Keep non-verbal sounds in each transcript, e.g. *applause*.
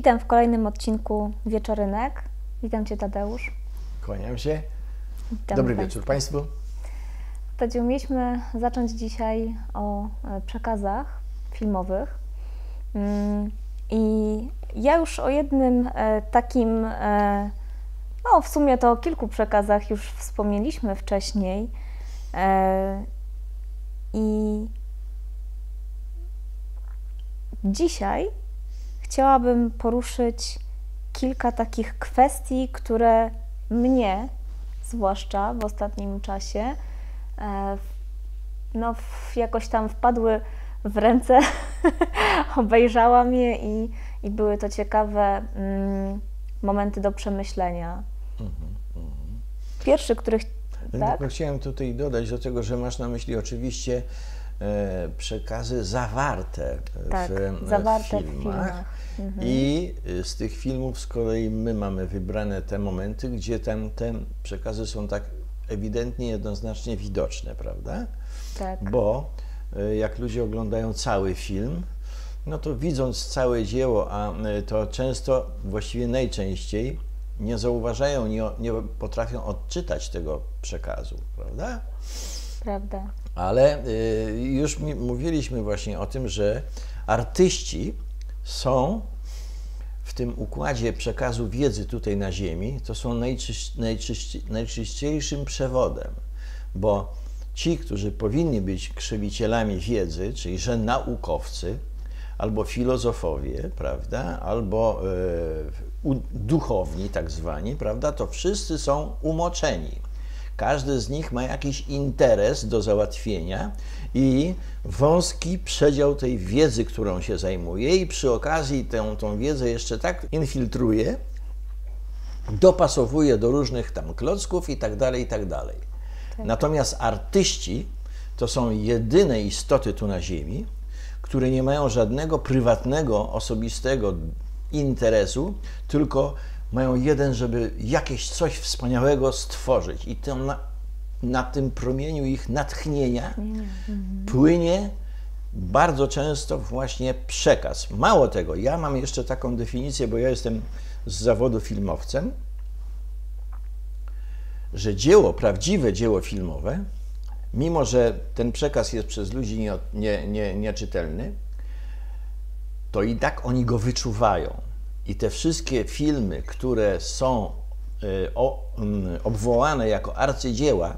Witam w kolejnym odcinku Wieczorynek. Witam Cię Tadeusz. Kłaniam się. Witam Dobry Państwa. wieczór Państwu. Tadziu, mieliśmy zacząć dzisiaj o e, przekazach filmowych. Mm, I ja już o jednym e, takim, e, no w sumie to o kilku przekazach już wspomnieliśmy wcześniej. I dzisiaj chciałabym poruszyć kilka takich kwestii, które mnie, zwłaszcza w ostatnim czasie, e, no, w- jakoś tam wpadły w ręce, *laughs* obejrzałam je i, i były to ciekawe mm, momenty do przemyślenia. Pierwszy, który. Tak? Tylko Chciałem tutaj dodać do tego, że masz na myśli oczywiście e, przekazy zawarte Tak, w, e, zawarte w filmach. filmach. Mhm. I e, z tych filmów z kolei my mamy wybrane te momenty, gdzie tam te przekazy są tak ewidentnie, jednoznacznie widoczne, prawda? Tak. Bo e, jak ludzie oglądają cały film, no to widząc całe dzieło, a e, to często, właściwie najczęściej, nie zauważają, nie, nie potrafią odczytać tego przekazu, prawda? Prawda. Ale y, już mi, mówiliśmy właśnie o tym, że artyści są w tym układzie przekazu wiedzy tutaj na Ziemi, to są najczyś, najczyści, najczyściejszym przewodem, bo ci, którzy powinni być krzewicielami wiedzy, czyli że naukowcy, albo filozofowie, prawda, albo u- duchowni tak zwani, prawda, to wszyscy są umoczeni. Każdy z nich ma jakiś interes do załatwienia i wąski przedział tej wiedzy, którą się zajmuje i przy okazji tę, tą wiedzę jeszcze tak infiltruje, dopasowuje do różnych tam klocków i tak dalej, i tak dalej. Natomiast artyści to są jedyne istoty tu na Ziemi, które nie mają żadnego prywatnego, osobistego interesu, tylko mają jeden, żeby jakieś coś wspaniałego stworzyć. I to na, na tym promieniu ich natchnienia płynie bardzo często właśnie przekaz. Mało tego, ja mam jeszcze taką definicję, bo ja jestem z zawodu filmowcem, że dzieło, prawdziwe dzieło filmowe, mimo że ten przekaz jest przez ludzi nie, nie, nie, nieczytelny, to i tak oni go wyczuwają. I te wszystkie filmy, które są y, mm, obwołane jako arcydzieła,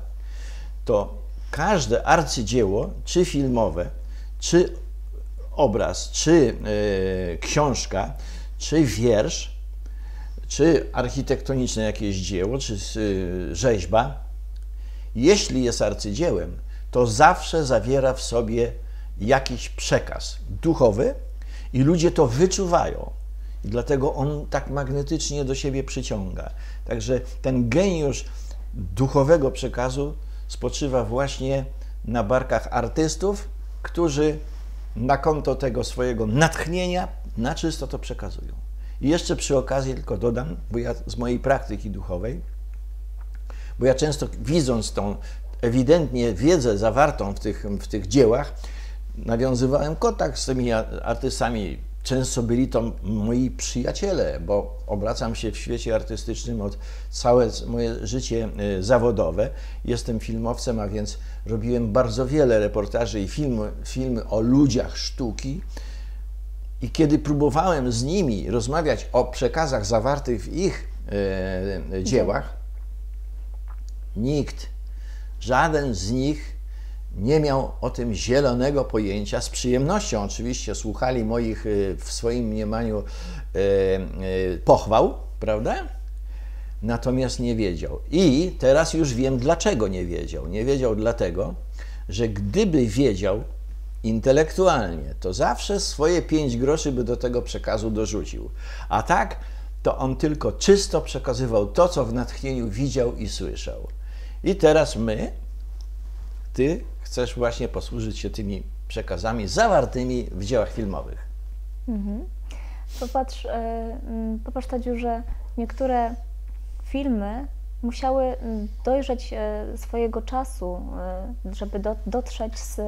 to każde arcydzieło, czy filmowe, czy obraz, czy y, książka, czy wiersz, czy architektoniczne jakieś dzieło, czy y, rzeźba, jeśli jest arcydziełem, to zawsze zawiera w sobie jakiś przekaz duchowy i ludzie to wyczuwają. I dlatego on tak magnetycznie do siebie przyciąga. Także ten geniusz duchowego przekazu spoczywa właśnie na barkach artystów, którzy na konto tego swojego natchnienia na czysto to przekazują. I jeszcze przy okazji tylko dodam, bo ja z mojej praktyki duchowej, bo ja często widząc tą ewidentnie wiedzę zawartą w tych, w tych dziełach, nawiązywałem kontakt z tymi artystami. Często byli to moi przyjaciele, bo obracam się w świecie artystycznym od całe moje życie y, zawodowe. Jestem filmowcem, a więc robiłem bardzo wiele reportaży i filmy, filmy o ludziach sztuki. I kiedy próbowałem z nimi rozmawiać o przekazach zawartych w ich e, dziełach, nikt, żaden z nich nie miał o tym zielonego pojęcia. Z przyjemnością oczywiście słuchali moich e, w swoim mniemaniu e, e, pochwał, prawda? Natomiast nie wiedział. I teraz już wiem, dlaczego nie wiedział. Nie wiedział dlatego, że gdyby wiedział intelektualnie, to zawsze swoje pięć groszy by do tego przekazu dorzucił. A tak, to on tylko czysto przekazywał to, co w natchnieniu widział i słyszał. I teraz my, ty chcesz właśnie posłużyć się tymi przekazami zawartymi w dziełach filmowych. Popatrz, e, mm, popatrz Tadziu, że niektóre filmy musiały mm, dojrzeć e, swojego czasu, e, żeby do, dotrzeć z,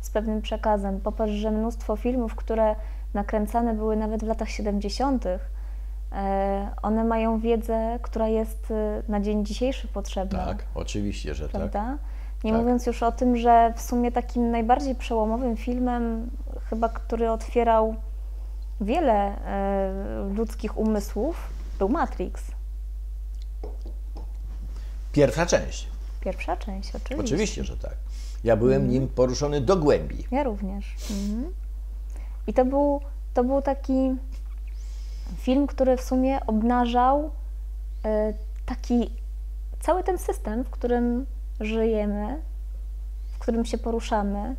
z pewnym przekazem. Popatrz, że mnóstwo filmów, które nakręcane były nawet w latach 70., e, one mają wiedzę, która jest na dzień dzisiejszy potrzebna. Tak, oczywiście, że tak. Nie Tak. mówiąc już o tym, że w sumie takim najbardziej przełomowym filmem, chyba który otwierał wiele e, ludzkich umysłów, był Matrix. Pierwsza część. Pierwsza część, oczywiście. Oczywiście, że tak. Ja byłem nim poruszony do głębi. Ja również. Mhm. I to był, to był taki film, który w sumie obnażał e, taki cały ten system, w którym żyjemy, w którym się poruszamy.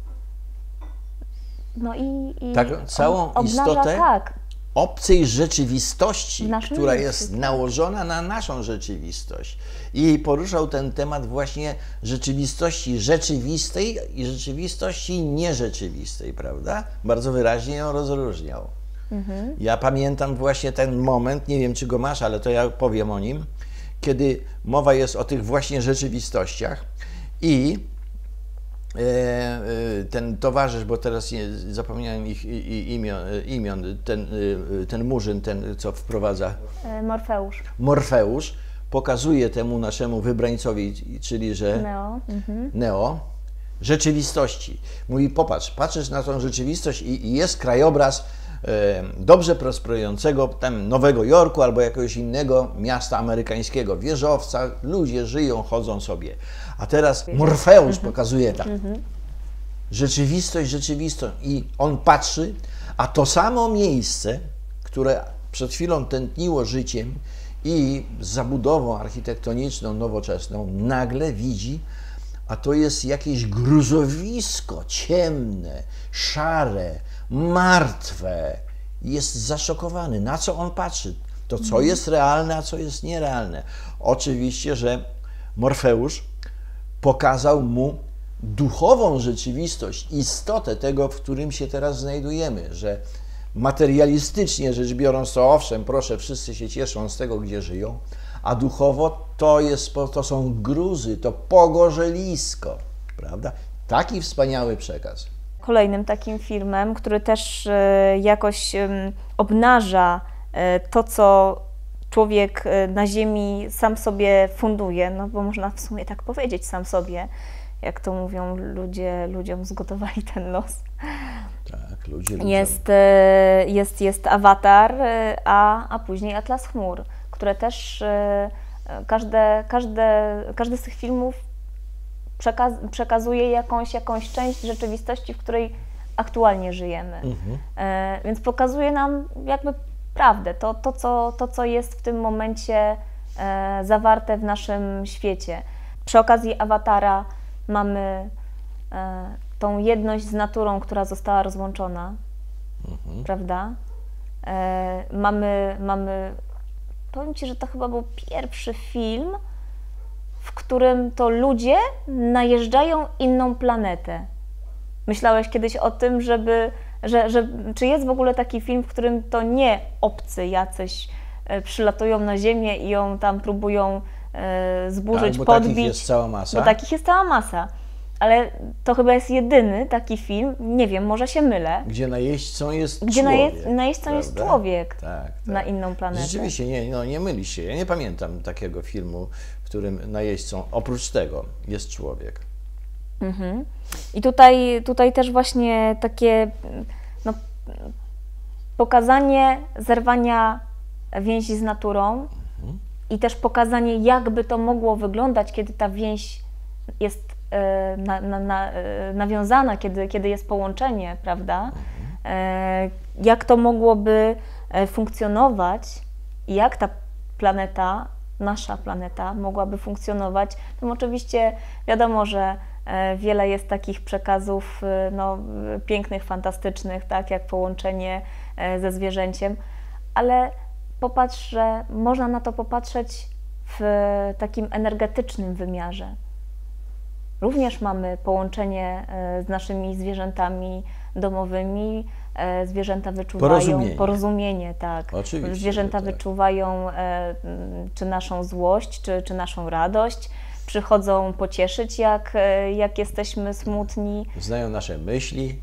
No i, i Tak, całą ob- obnaża, istotę Tak, obcej rzeczywistości, która jest nałożona na naszą rzeczywistość. I poruszał ten temat właśnie rzeczywistości rzeczywistej i rzeczywistości nierzeczywistej, prawda? Bardzo wyraźnie ją rozróżniał. Mhm. Ja pamiętam właśnie ten moment, nie wiem czy go masz, ale to ja powiem o nim, kiedy mowa jest o tych właśnie rzeczywistościach i e, e, ten towarzysz, bo teraz zapomniałem ich i- i- imion, imion ten, e, ten murzyn, ten co wprowadza e, Morfeusz, Morfeusz, pokazuje temu naszemu wybrańcowi, czyli że Neo. Mhm. Neo, rzeczywistości. Mówi, popatrz, patrzysz na tą rzeczywistość i, i jest krajobraz e, dobrze prosperującego tam Nowego Jorku albo jakiegoś innego miasta amerykańskiego. Wieżowca, ludzie żyją, chodzą sobie. A teraz Morfeusz pokazuje tak. Rzeczywistość, rzeczywistość. I on patrzy, a to samo miejsce, które przed chwilą tętniło życiem i zabudową architektoniczną, nowoczesną, nagle widzi, a to jest jakieś gruzowisko ciemne, szare, martwe. Jest zaszokowany. Na co on patrzy? To co jest realne, a co jest nierealne. Oczywiście, że Morfeusz pokazał mu duchową rzeczywistość, istotę tego, w którym się teraz znajdujemy, że materialistycznie rzecz biorąc, to owszem, proszę, wszyscy się cieszą z tego, gdzie żyją, a duchowo to, jest, to są gruzy, to pogorzelisko, prawda? Taki wspaniały przekaz. Kolejnym takim filmem, który też e, jakoś obnaża e, to, co człowiek e, na Ziemi sam sobie funduje, no bo można w sumie tak powiedzieć, sam sobie, jak to mówią ludzie, ludziom zgotowali ten los. Tak, ludzie. Jest, jest, jest Awatar, a, a później Atlas Chmur, które też każde, każde, każdy z tych filmów przekaz, przekazuje jakąś, jakąś część rzeczywistości, w której aktualnie żyjemy. Mhm. E, Więc pokazuje nam jakby prawdę, to, to, co, to co jest w tym momencie e, zawarte w naszym świecie. Przy okazji awatara mamy e, tą jedność z naturą, która została rozłączona, prawda? E, mamy, mamy, powiem Ci, że to chyba był pierwszy film, w którym to ludzie najeżdżają inną planetę. Myślałeś kiedyś o tym, żeby, że, że, czy jest w ogóle taki film, w którym to nie obcy jacyś e, przylatują na Ziemię i ją tam próbują e, zburzyć, Tak, bo takich podbić? jest cała masa. Bo takich jest cała masa. Ale to chyba jest jedyny taki film, nie wiem, może się mylę, Gdzie najeźdźcą jest gdzie człowiek. naje, najeźdźcą jest prawda? człowiek Tak, tak. na inną planetę. Rzeczywiście, nie, no, nie mylisz się. Ja nie pamiętam takiego filmu, którym najeźdźcą, oprócz tego, jest człowiek. Mhm. I tutaj, tutaj też właśnie takie no, pokazanie zerwania więzi z naturą i też pokazanie, jakby to mogło wyglądać, kiedy ta więź jest e, na, na, na, e, nawiązana, kiedy, kiedy jest połączenie, prawda? E, jak to mogłoby funkcjonować i jak ta planeta, nasza planeta, mogłaby funkcjonować. Tam oczywiście wiadomo, że e, wiele jest takich przekazów e, no, e, pięknych, fantastycznych, tak jak połączenie ze zwierzęciem, ale popatrz, że można na to popatrzeć w takim energetycznym wymiarze. Również mamy połączenie z naszymi zwierzętami domowymi. E, Zwierzęta wyczuwają Porozumienie. porozumienie, tak. Oczywiście, Zwierzęta tak. wyczuwają e, czy naszą złość, czy, czy naszą radość. Przychodzą pocieszyć, jak, e, jak jesteśmy smutni. Znają nasze myśli,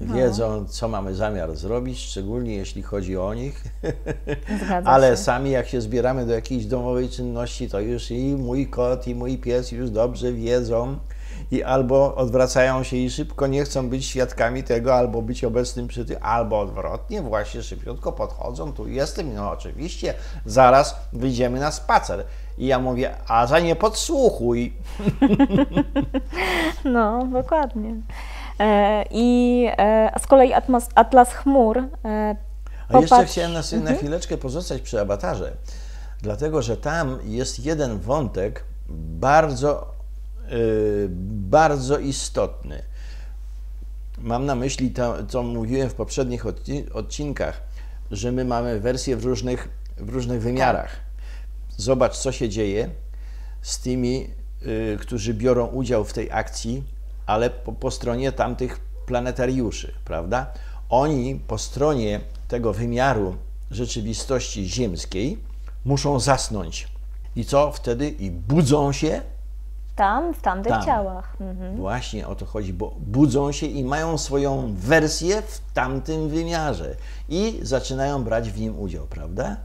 wiedzą, co mamy zamiar zrobić, szczególnie jeśli chodzi o nich. *laughs* Ale się. sami jak się zbieramy do jakiejś domowej czynności, to już i mój kot, i mój pies już dobrze wiedzą i albo odwracają się i szybko nie chcą być świadkami tego, albo być obecnym przy tym, albo odwrotnie, właśnie szybciutko podchodzą, tu jestem, no oczywiście, zaraz wyjdziemy na spacer. I ja mówię, a za nie podsłuchuj. *laughs* No, dokładnie. E, I e, a z kolei Atlas Chmur. E, A jeszcze chciałem na, na chwileczkę pozostać przy awatarze, dlatego że tam jest jeden wątek bardzo, bardzo istotny. Mam na myśli to, co mówiłem w poprzednich odci- odcinkach, że my mamy wersje w różnych, w różnych wymiarach. Zobacz, co się dzieje z tymi, y, którzy biorą udział w tej akcji, ale po, po stronie tamtych planetariuszy, prawda? Oni po stronie tego wymiaru rzeczywistości ziemskiej muszą zasnąć. I co wtedy? I budzą się. Tam, w tamtych Tam. ciałach. Mhm. Właśnie o to chodzi, bo budzą się i mają swoją wersję w tamtym wymiarze i zaczynają brać w nim udział, prawda?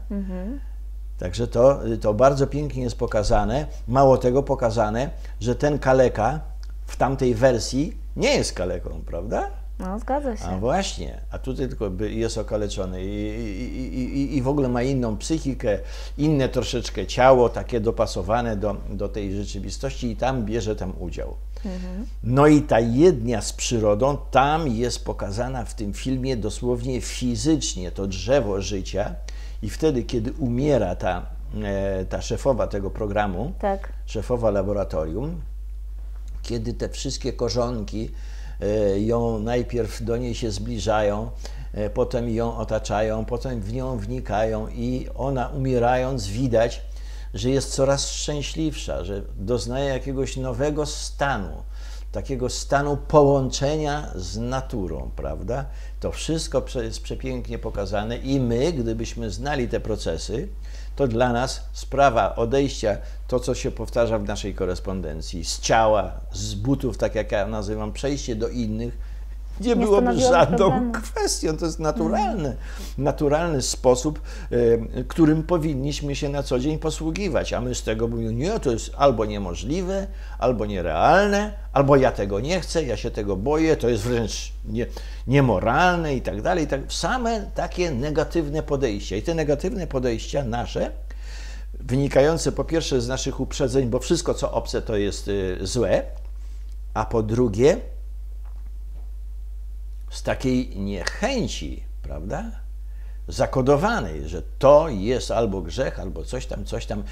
Także to, to bardzo pięknie jest pokazane. Mało tego pokazane, że ten kaleka w tamtej wersji nie jest kaleką, prawda? No, zgadza się. A właśnie, a tutaj tylko jest okaleczony i, i, i, i- w ogóle ma inną psychikę, inne troszeczkę ciało, takie dopasowane do, do tej rzeczywistości i tam bierze tam udział. No i ta jednia z przyrodą tam jest pokazana w tym filmie dosłownie fizycznie, to drzewo życia i wtedy, kiedy umiera ta, e, ta szefowa tego programu, Tak. szefowa laboratorium, kiedy te wszystkie korzonki ją najpierw do niej się zbliżają, e, potem ją otaczają, potem w nią wnikają i ona umierając widać, że jest coraz szczęśliwsza, że doznaje jakiegoś nowego stanu, takiego stanu połączenia z naturą, prawda? To wszystko jest przepięknie pokazane i my, gdybyśmy znali te procesy, to dla nas sprawa odejścia, to co się powtarza w naszej korespondencji, z ciała, z butów, tak jak ja nazywam, przejście do innych, nie byłoby żadną problemu. kwestią. To jest naturalny, naturalny sposób, którym powinniśmy się na co dzień posługiwać. A my z tego mówimy, nie, to jest albo niemożliwe, albo nierealne, albo ja tego nie chcę, ja się tego boję, to jest wręcz nie, niemoralne i tak dalej. Tak, same takie negatywne podejścia. I te negatywne podejścia nasze, wynikające po pierwsze z naszych uprzedzeń, bo wszystko co obce to jest y, złe, a po drugie z takiej niechęci, prawda? Zakodowanej, że to jest albo grzech, albo coś tam, coś tam.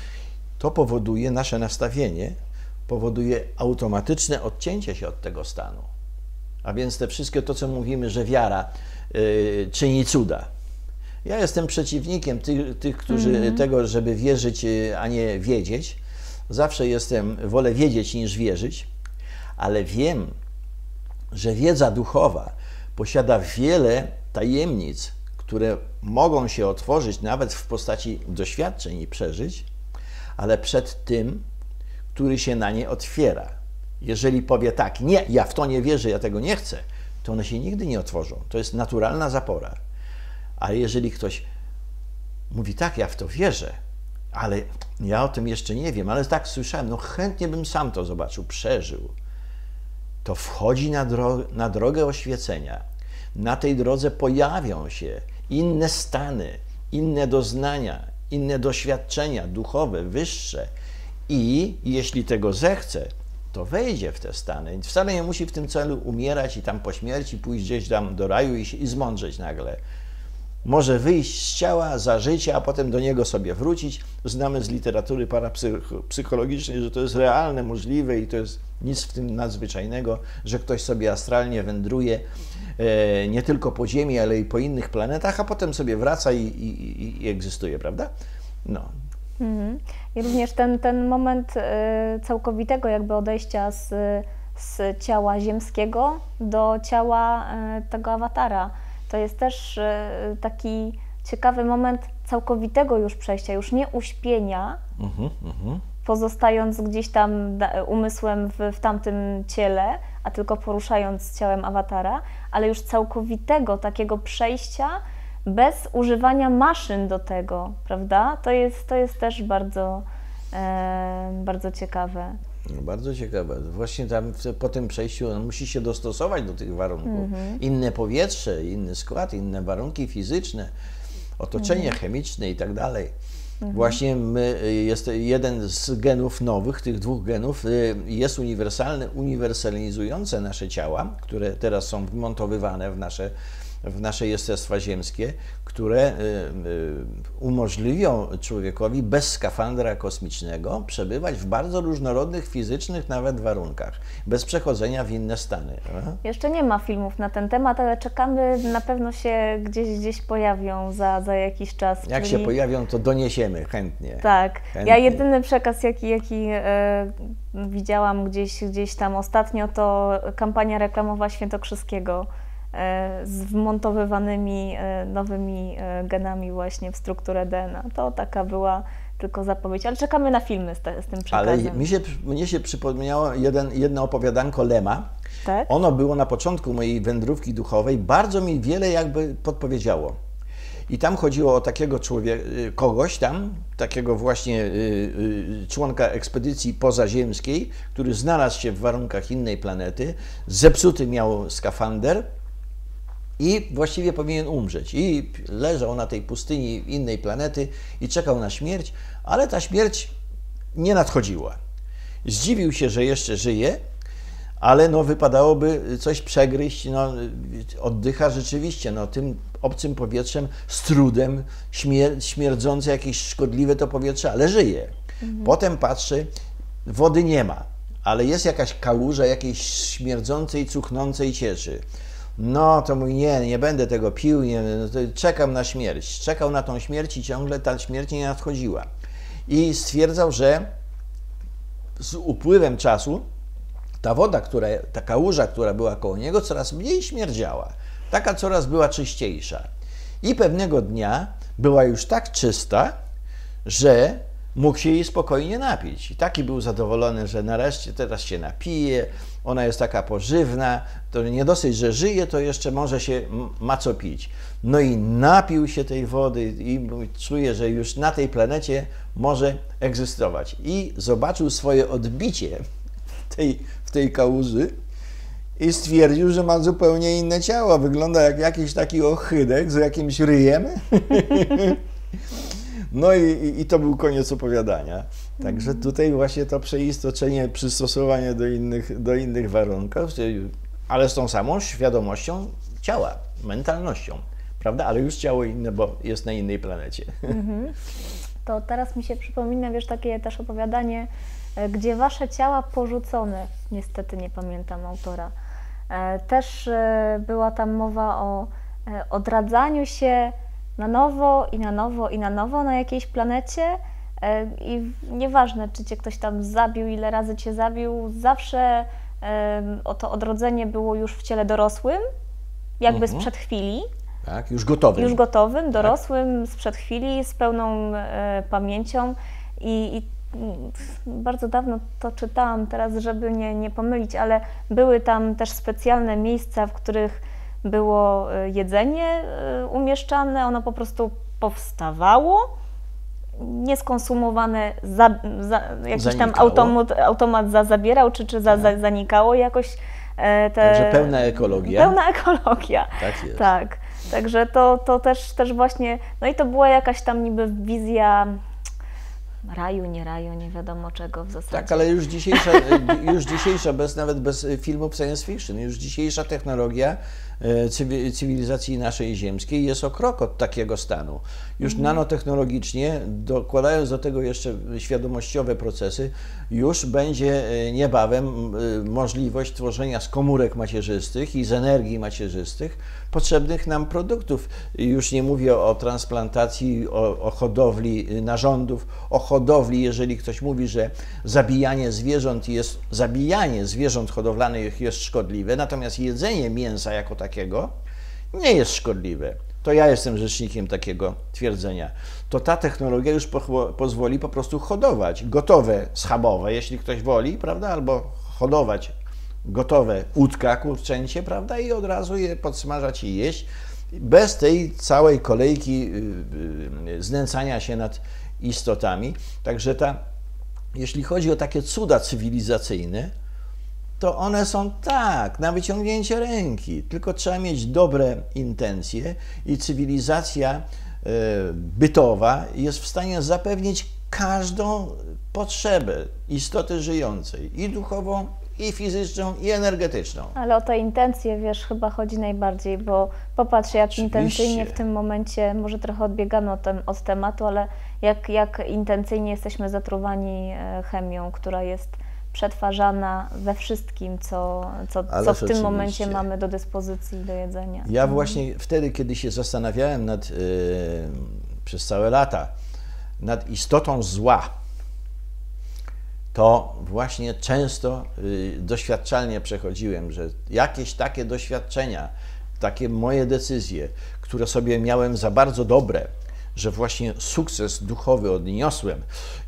To powoduje nasze nastawienie, powoduje automatyczne odcięcie się od tego stanu. A więc te wszystkie to, co mówimy, że wiara y, czyni cuda. Ja jestem przeciwnikiem tych, tych którzy tego, żeby wierzyć, y, a nie wiedzieć. Zawsze jestem, wolę wiedzieć niż wierzyć, ale wiem, że wiedza duchowa posiada wiele tajemnic, które mogą się otworzyć nawet w postaci doświadczeń i przeżyć, ale przed tym, który się na nie otwiera. Jeżeli powie tak, nie, ja w to nie wierzę, ja tego nie chcę, to one się nigdy nie otworzą. To jest naturalna zapora. Ale jeżeli ktoś mówi tak, ja w to wierzę, ale ja o tym jeszcze nie wiem, ale tak słyszałem, no chętnie bym sam to zobaczył, przeżył, to wchodzi na, dro na drogę oświecenia. Na tej drodze pojawią się inne stany, inne doznania, inne doświadczenia duchowe, wyższe. I jeśli tego zechce, to wejdzie w te stany. Wcale nie musi w tym celu umierać i tam po śmierci pójść gdzieś tam do raju i, i zmądrzeć nagle. Może wyjść z ciała za życia, a potem do niego sobie wrócić. Znamy z literatury parapsychologicznej, że to jest realne, możliwe i to jest nic w tym nadzwyczajnego, że ktoś sobie astralnie wędruje e, nie tylko po Ziemi, ale i po innych planetach, a potem sobie wraca i, i, i egzystuje, prawda? No. Mhm. I również ten, ten moment y, całkowitego jakby odejścia z, z ciała ziemskiego do ciała y, tego awatara. To jest też y, taki ciekawy moment całkowitego już przejścia, już nie uśpienia, Mhm, mhm. pozostając gdzieś tam umysłem w, w tamtym ciele, a tylko poruszając ciałem awatara, ale już całkowitego takiego przejścia bez używania maszyn do tego, prawda? To jest, to jest też bardzo, e, bardzo ciekawe. No, bardzo ciekawe. Właśnie tam po tym przejściu on musi się dostosować do tych warunków. Mhm. Inne powietrze, inny skład, inne warunki fizyczne, otoczenie mhm. chemiczne i tak dalej. Mhm. Właśnie my, jest jeden z genów nowych, tych dwóch genów, y, jest uniwersalny, uniwersalizujące nasze ciała, które teraz są wmontowywane w nasze w nasze jestestwa ziemskie, które y, y, umożliwią człowiekowi bez skafandra kosmicznego przebywać w bardzo różnorodnych, fizycznych nawet warunkach, bez przechodzenia w inne stany. Jeszcze nie ma filmów na ten temat, ale czekamy, na pewno się gdzieś, gdzieś pojawią za, za jakiś czas. Jak czyli... się pojawią, to doniesiemy chętnie. Tak. Chętnie. Ja jedyny przekaz, jaki, jaki e, widziałam gdzieś, gdzieś tam ostatnio, to kampania reklamowa Świętokrzyskiego z wmontowywanymi e, nowymi e, genami właśnie w strukturę DNA. To taka była tylko zapowiedź, ale czekamy na filmy z, te, z tym przekazem. Ale mi się, mnie się przypomniało jeden, jedno opowiadanko Lema. Tak? Ono było na początku mojej wędrówki duchowej, bardzo mi wiele jakby podpowiedziało. I tam chodziło o takiego człowieka, kogoś tam, takiego właśnie y, y, członka ekspedycji pozaziemskiej, który znalazł się w warunkach innej planety, zepsuty miał skafander, i właściwie powinien umrzeć. I leżał na tej pustyni innej planety i czekał na śmierć, ale ta śmierć nie nadchodziła. Zdziwił się, że jeszcze żyje, ale no wypadałoby coś przegryźć, no, oddycha rzeczywiście no, tym obcym powietrzem z trudem, śmier śmierdzące jakieś szkodliwe to powietrze, ale żyje. Mhm. Potem patrzy, wody nie ma, ale jest jakaś kałuża jakiejś śmierdzącej, cuchnącej cieszy. No, to mój nie, nie będę tego pił, nie, no czekam na śmierć. Czekał na tą śmierć i ciągle ta śmierć nie nadchodziła. I stwierdzał, że z upływem czasu ta woda, która, ta kałuża, która była koło niego, coraz mniej śmierdziała. Taka coraz była czyściejsza. I pewnego dnia była już tak czysta, że mógł się jej spokojnie napić. I taki był zadowolony, że nareszcie teraz się napije, ona jest taka pożywna, to nie dosyć, że żyje, to jeszcze może się ma co pić. No i napił się tej wody i czuje, że już na tej planecie może egzystować. I zobaczył swoje odbicie *laughs* tej, w tej kałuży i stwierdził, że ma zupełnie inne ciało. Wygląda jak jakiś taki ochydek z jakimś ryjem. *laughs* No i, i to był koniec opowiadania. Także tutaj właśnie to przeistoczenie, przystosowanie do innych, do innych warunków, ale z tą samą świadomością ciała, mentalnością, prawda? Ale już ciało inne, bo jest na innej planecie. Mhm. To teraz mi się przypomina, wiesz, takie też opowiadanie, e, gdzie wasze ciała porzucone, niestety nie pamiętam autora, e, też e, była tam mowa o odradzaniu się na nowo i na nowo i na nowo na jakiejś planecie i nieważne, czy cię ktoś tam zabił, ile razy cię zabił, zawsze o to odrodzenie było już w ciele dorosłym, jakby mhm. sprzed chwili. Tak, już gotowym. Już gotowym, tak. dorosłym, tak. sprzed chwili, z pełną e, pamięcią i, i mm, bardzo dawno to czytałam teraz, żeby nie, nie pomylić, ale były tam też specjalne miejsca, w których było e, jedzenie e, umieszczane, ono po prostu powstawało, nieskonsumowane, za, za, jakiś zanikało. tam automat, automat za, zabierał, czy, czy za, za, zanikało jakoś. E, te, Także pełna ekologia. Pełna ekologia. *laughs* Tak jest. Tak. Także to, to też, też właśnie, no i to była jakaś tam niby wizja raju, nie raju, nie wiadomo czego w zasadzie. Tak, ale już dzisiejsza, *laughs* już dzisiejsza bez, nawet bez filmów science fiction, już dzisiejsza technologia cywilizacji naszej ziemskiej jest o krok od takiego stanu. Już mhm. nanotechnologicznie, dokładając do tego jeszcze świadomościowe procesy, już będzie e, niebawem e, możliwość tworzenia z komórek macierzystych i z energii macierzystych potrzebnych nam produktów. Już nie mówię o transplantacji, o, o hodowli narządów, o hodowli, jeżeli ktoś mówi, że zabijanie zwierząt jest, zabijanie zwierząt hodowlanych jest szkodliwe, natomiast jedzenie mięsa jako takiego nie jest szkodliwe to ja jestem rzecznikiem takiego twierdzenia, to ta technologia już po, pozwoli po prostu hodować gotowe schabowe, jeśli ktoś woli, prawda, albo hodować gotowe udka kurczęcie, prawda, i od razu je podsmażać i jeść, bez tej całej kolejki y, y, znęcania się nad istotami. Także ta, jeśli chodzi o takie cuda cywilizacyjne, to one są tak, na wyciągnięcie ręki, tylko trzeba mieć dobre intencje i cywilizacja e, bytowa jest w stanie zapewnić każdą potrzebę istoty żyjącej, i duchową, i fizyczną, i energetyczną. Ale o te intencje, wiesz, chyba chodzi najbardziej, bo popatrz, jak Oczywiście. intencyjnie w tym momencie, może trochę odbiegamy od, od tematu, ale jak, jak intencyjnie jesteśmy zatruwani e, chemią, która jest przetwarzana we wszystkim, co, co, co w tym momencie mamy do dyspozycji do jedzenia. Ja mhm. właśnie wtedy, kiedy się zastanawiałem nad, yy, przez całe lata nad istotą zła, to właśnie często yy, doświadczalnie przechodziłem, że jakieś takie doświadczenia, takie moje decyzje, które sobie miałem za bardzo dobre, że właśnie sukces duchowy odniosłem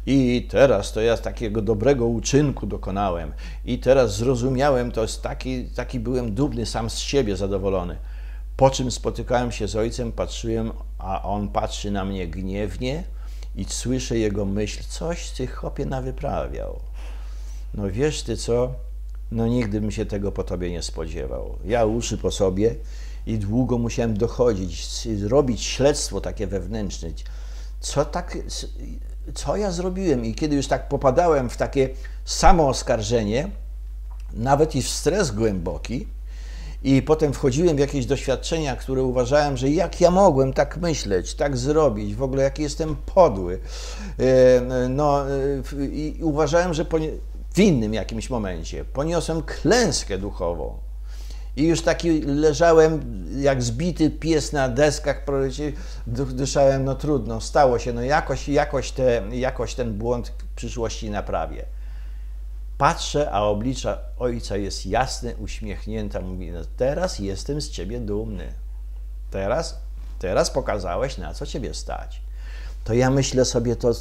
i teraz to ja takiego dobrego uczynku dokonałem i teraz zrozumiałem, to jest taki, taki byłem dumny sam z siebie, zadowolony. Po czym spotykałem się z ojcem, patrzyłem, a on patrzy na mnie gniewnie i słyszę jego myśl, coś ty chopie nawyprawiał. No wiesz ty co, no nigdy bym się tego po tobie nie spodziewał. Ja uszy po sobie, i długo musiałem dochodzić, robić śledztwo takie wewnętrzne. Co tak, co ja zrobiłem? I kiedy już tak popadałem w takie samo oskarżenie, nawet i w stres głęboki, i potem wchodziłem w jakieś doświadczenia, które uważałem, że jak ja mogłem tak myśleć, tak zrobić, w ogóle jaki jestem podły. E, no, e, i uważałem, że w innym jakimś momencie poniosłem klęskę duchową. I już taki leżałem jak zbity pies na deskach, dyszałem, no trudno, stało się, no jakoś, jakoś, te, jakoś ten błąd w przyszłości naprawię. Patrzę, a oblicza ojca jest jasne, uśmiechnięta, mówi, no teraz jestem z ciebie dumny. Teraz, teraz pokazałeś, na co ciebie stać. To ja myślę sobie, to,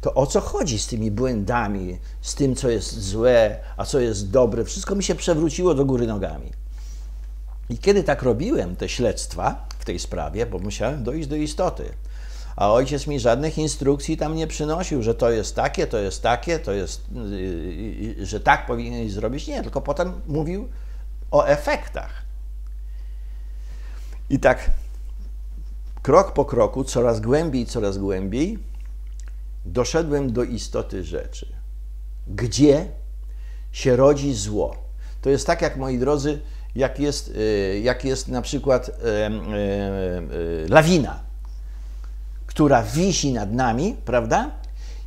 to o co chodzi z tymi błędami, z tym, co jest złe, a co jest dobre. Wszystko mi się przewróciło do góry nogami. I kiedy tak robiłem te śledztwa w tej sprawie, bo musiałem dojść do istoty, a ojciec mi żadnych instrukcji tam nie przynosił, że to jest takie, to jest takie, to jest, yy, że tak powinieneś zrobić. Nie, tylko potem mówił o efektach. I tak krok po kroku, coraz głębiej, coraz głębiej, doszedłem do istoty rzeczy. Gdzie się rodzi zło? To jest tak, jak moi drodzy, jak jest, y, jak jest na przykład y, y, lawina, która wisi nad nami, prawda?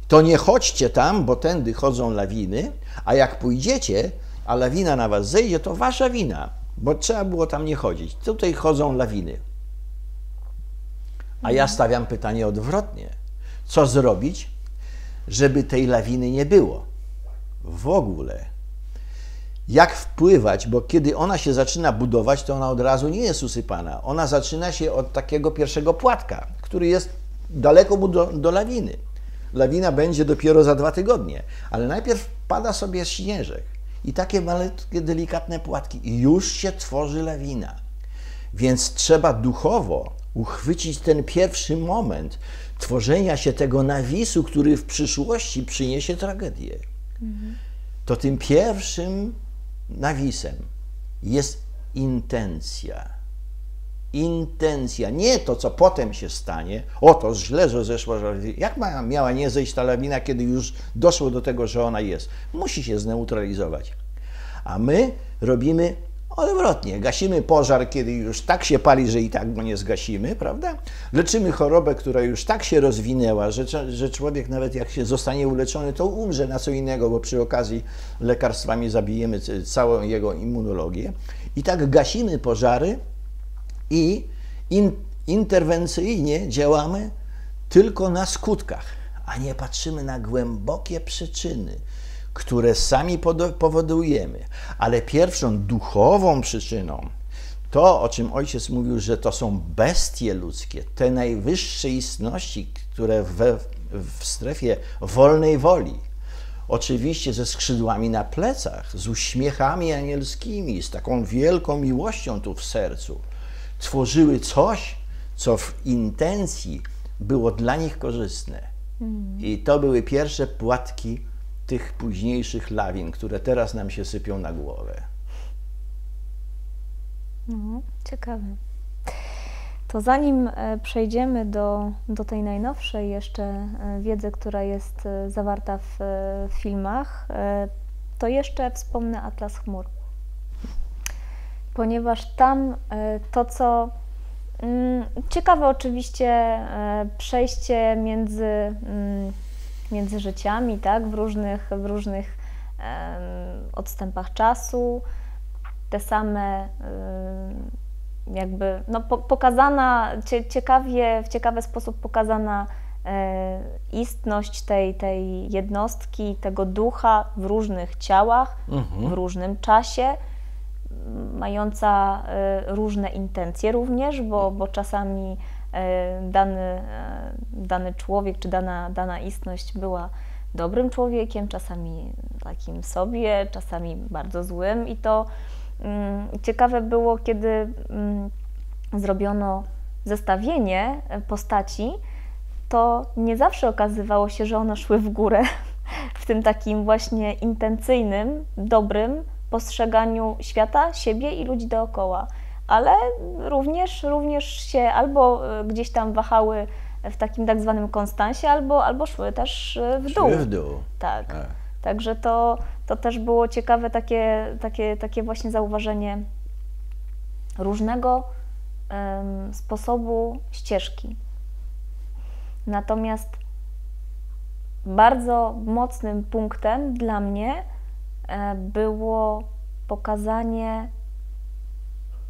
To nie chodźcie tam, bo tędy chodzą lawiny, a jak pójdziecie, a lawina na was zejdzie, to wasza wina, bo trzeba było tam nie chodzić. Tutaj chodzą lawiny. A ja stawiam pytanie odwrotnie. Co zrobić, żeby tej lawiny nie było? W ogóle jak wpływać, bo kiedy ona się zaczyna budować, to ona od razu nie jest usypana. Ona zaczyna się od takiego pierwszego płatka, który jest daleko do, do lawiny. Lawina będzie dopiero za dwa tygodnie, ale najpierw pada sobie śnieżek i takie malutkie, delikatne płatki i już się tworzy lawina. Więc trzeba duchowo uchwycić ten pierwszy moment tworzenia się tego nawisu, który w przyszłości przyniesie tragedię. Mhm. To tym pierwszym nawisem jest intencja. Intencja, nie to, co potem się stanie. O, to źle, że zeszła. Jak miała nie zejść ta lawina, kiedy już doszło do tego, że ona jest? Musi się zneutralizować. A my robimy Odwrotnie, gasimy pożar, kiedy już tak się pali, że i tak go nie zgasimy, prawda? Leczymy chorobę, która już tak się rozwinęła, że, że człowiek nawet jak się zostanie uleczony, to umrze na co innego, bo przy okazji lekarstwami zabijemy całą jego immunologię. I tak gasimy pożary i in, interwencyjnie działamy tylko na skutkach, a nie patrzymy na głębokie przyczyny które sami powodujemy, ale pierwszą duchową przyczyną, to o czym ojciec mówił, że to są bestie ludzkie, te najwyższe istności, które we, w strefie wolnej woli oczywiście ze skrzydłami na plecach, z uśmiechami anielskimi, z taką wielką miłością tu w sercu, tworzyły coś, co w intencji było dla nich korzystne. I to były pierwsze płatki tych późniejszych lawin, które teraz nam się sypią na głowę. No, ciekawe. To zanim e, przejdziemy do, do tej najnowszej jeszcze e, wiedzy, która jest e, zawarta w, filmach, to jeszcze wspomnę Atlas Chmur. Ponieważ tam to, co mm, ciekawe oczywiście przejście między, mm, między życiami, tak, w różnych, w różnych odstępach czasu, te same jakby no, pokazana, ciekawie, w ciekawy sposób pokazana e, istność tej, tej jednostki, tego ducha w różnych ciałach, mhm. w różnym czasie, mająca e, różne intencje również, bo, bo czasami dany, dany człowiek czy dana, dana istność była dobrym człowiekiem, czasami takim sobie, czasami bardzo złym. I to Mm, ciekawe było, kiedy mm, zrobiono zestawienie postaci, to nie zawsze okazywało się, że one szły w górę *laughs* w tym takim właśnie intencyjnym, dobrym postrzeganiu świata, siebie i ludzi dookoła, ale również, również się albo e, gdzieś tam wahały w takim tak zwanym konstansie, albo, albo szły też e, w dół. Szły w dół. Tak. tak. Także to, to też było ciekawe takie, takie, takie właśnie zauważenie różnego um, sposobu ścieżki. Natomiast bardzo mocnym punktem dla mnie e, było pokazanie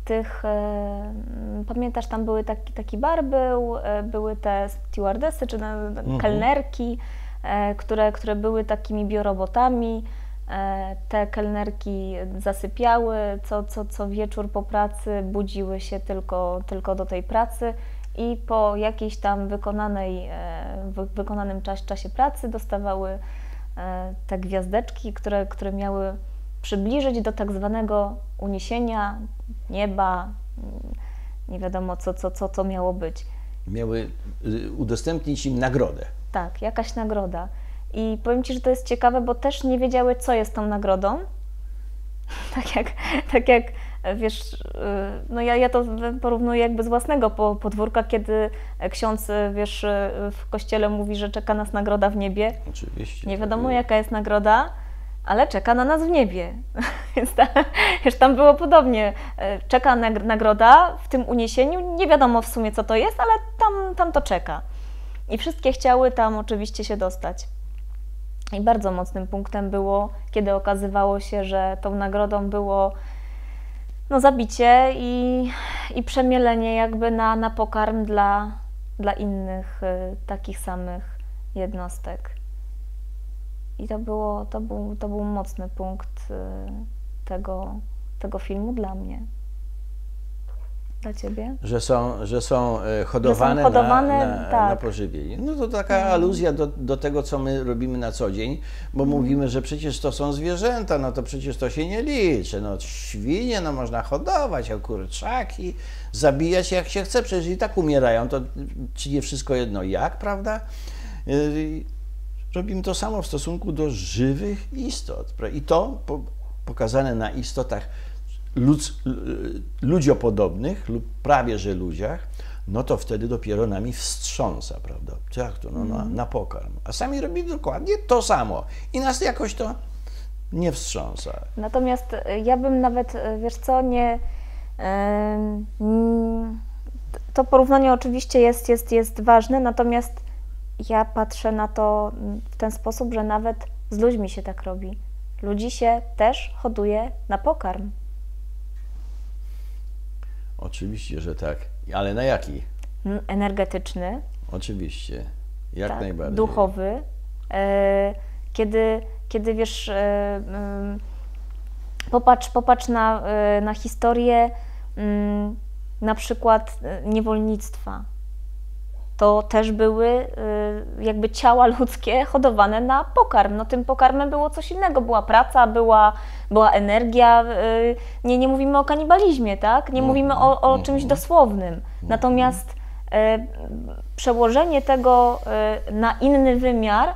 tych, e, pamiętasz, tam były taki, taki bar był, e, były te stewardessy czy mhm. kelnerki, które, które były takimi biorobotami, E, te kelnerki zasypiały, co, co, co wieczór po pracy budziły się tylko, tylko do tej pracy i po jakiejś tam wykonanej, e, wykonanym czasie, czasie pracy dostawały e, te gwiazdeczki, które, które miały przybliżyć do tak zwanego uniesienia nieba, nie wiadomo co, co, co to miało być. Miały y, udostępnić im nagrodę. Tak, jakaś nagroda. I powiem Ci, że to jest ciekawe, bo też nie wiedziały, co jest tą nagrodą. *laughs* tak jak, tak jak wiesz, y, no ja, ja to porównuję jakby z własnego podwórka, kiedy ksiądz, wiesz, w kościele mówi, że czeka nas nagroda w niebie. Oczywiście. Nie wiadomo, jaka jest nagroda, ale czeka na nas w niebie. *laughs* Więc ta, wiesz, tam było podobnie. Czeka nagroda w tym uniesieniu, nie wiadomo w sumie, co to jest, ale tam, tam to czeka. I wszystkie chciały tam oczywiście się dostać. I bardzo mocnym punktem było, kiedy okazywało się, że tą nagrodą było no, zabicie i, i przemielenie jakby na, na pokarm dla, dla innych y, takich samych jednostek. I to, było, to, był, to był mocny punkt y, tego, tego filmu dla mnie dla Ciebie? Że są, że są hodowane, że są hodowane na, na, tak. na, pożywienie. No to taka no. aluzja do, do tego, co my robimy na co dzień, bo mm. mówimy, że przecież to są zwierzęta, no to przecież to się nie liczy. No świnie, no można hodować, a kurczaki, zabijać jak się chce, przecież i tak umierają, to czy nie wszystko jedno jak, prawda? Robimy to samo w stosunku do żywych istot. I to pokazane na istotach ludz, ludziopodobnych lub prawie że ludziach, no to wtedy dopiero nami wstrząsa, prawda? Jak to? No, na, mhm. na pokarm. A sami robimy dokładnie to samo i nas jakoś to nie wstrząsa. Natomiast e, ja bym nawet, e, wiesz co, nie... To porównanie oczywiście jest, jest, jest ważne, natomiast ja patrzę na to w ten sposób, że nawet z ludźmi się tak robi. Ludzi się też hoduje na pokarm. Oczywiście, że tak. Ale na jaki? Energetyczny. Oczywiście, jak tak, najbardziej. Duchowy. E, kiedy, kiedy wiesz, e, popatrz, popatrz na, e, na historię na przykład niewolnictwa. To też były y, jakby ciała ludzkie hodowane na pokarm. No tym pokarmem było coś innego, była praca, była, była energia. Y, nie, nie mówimy o kanibalizmie, tak? Nie mówimy o, o czymś dosłownym. Natomiast y, przełożenie tego na inny wymiar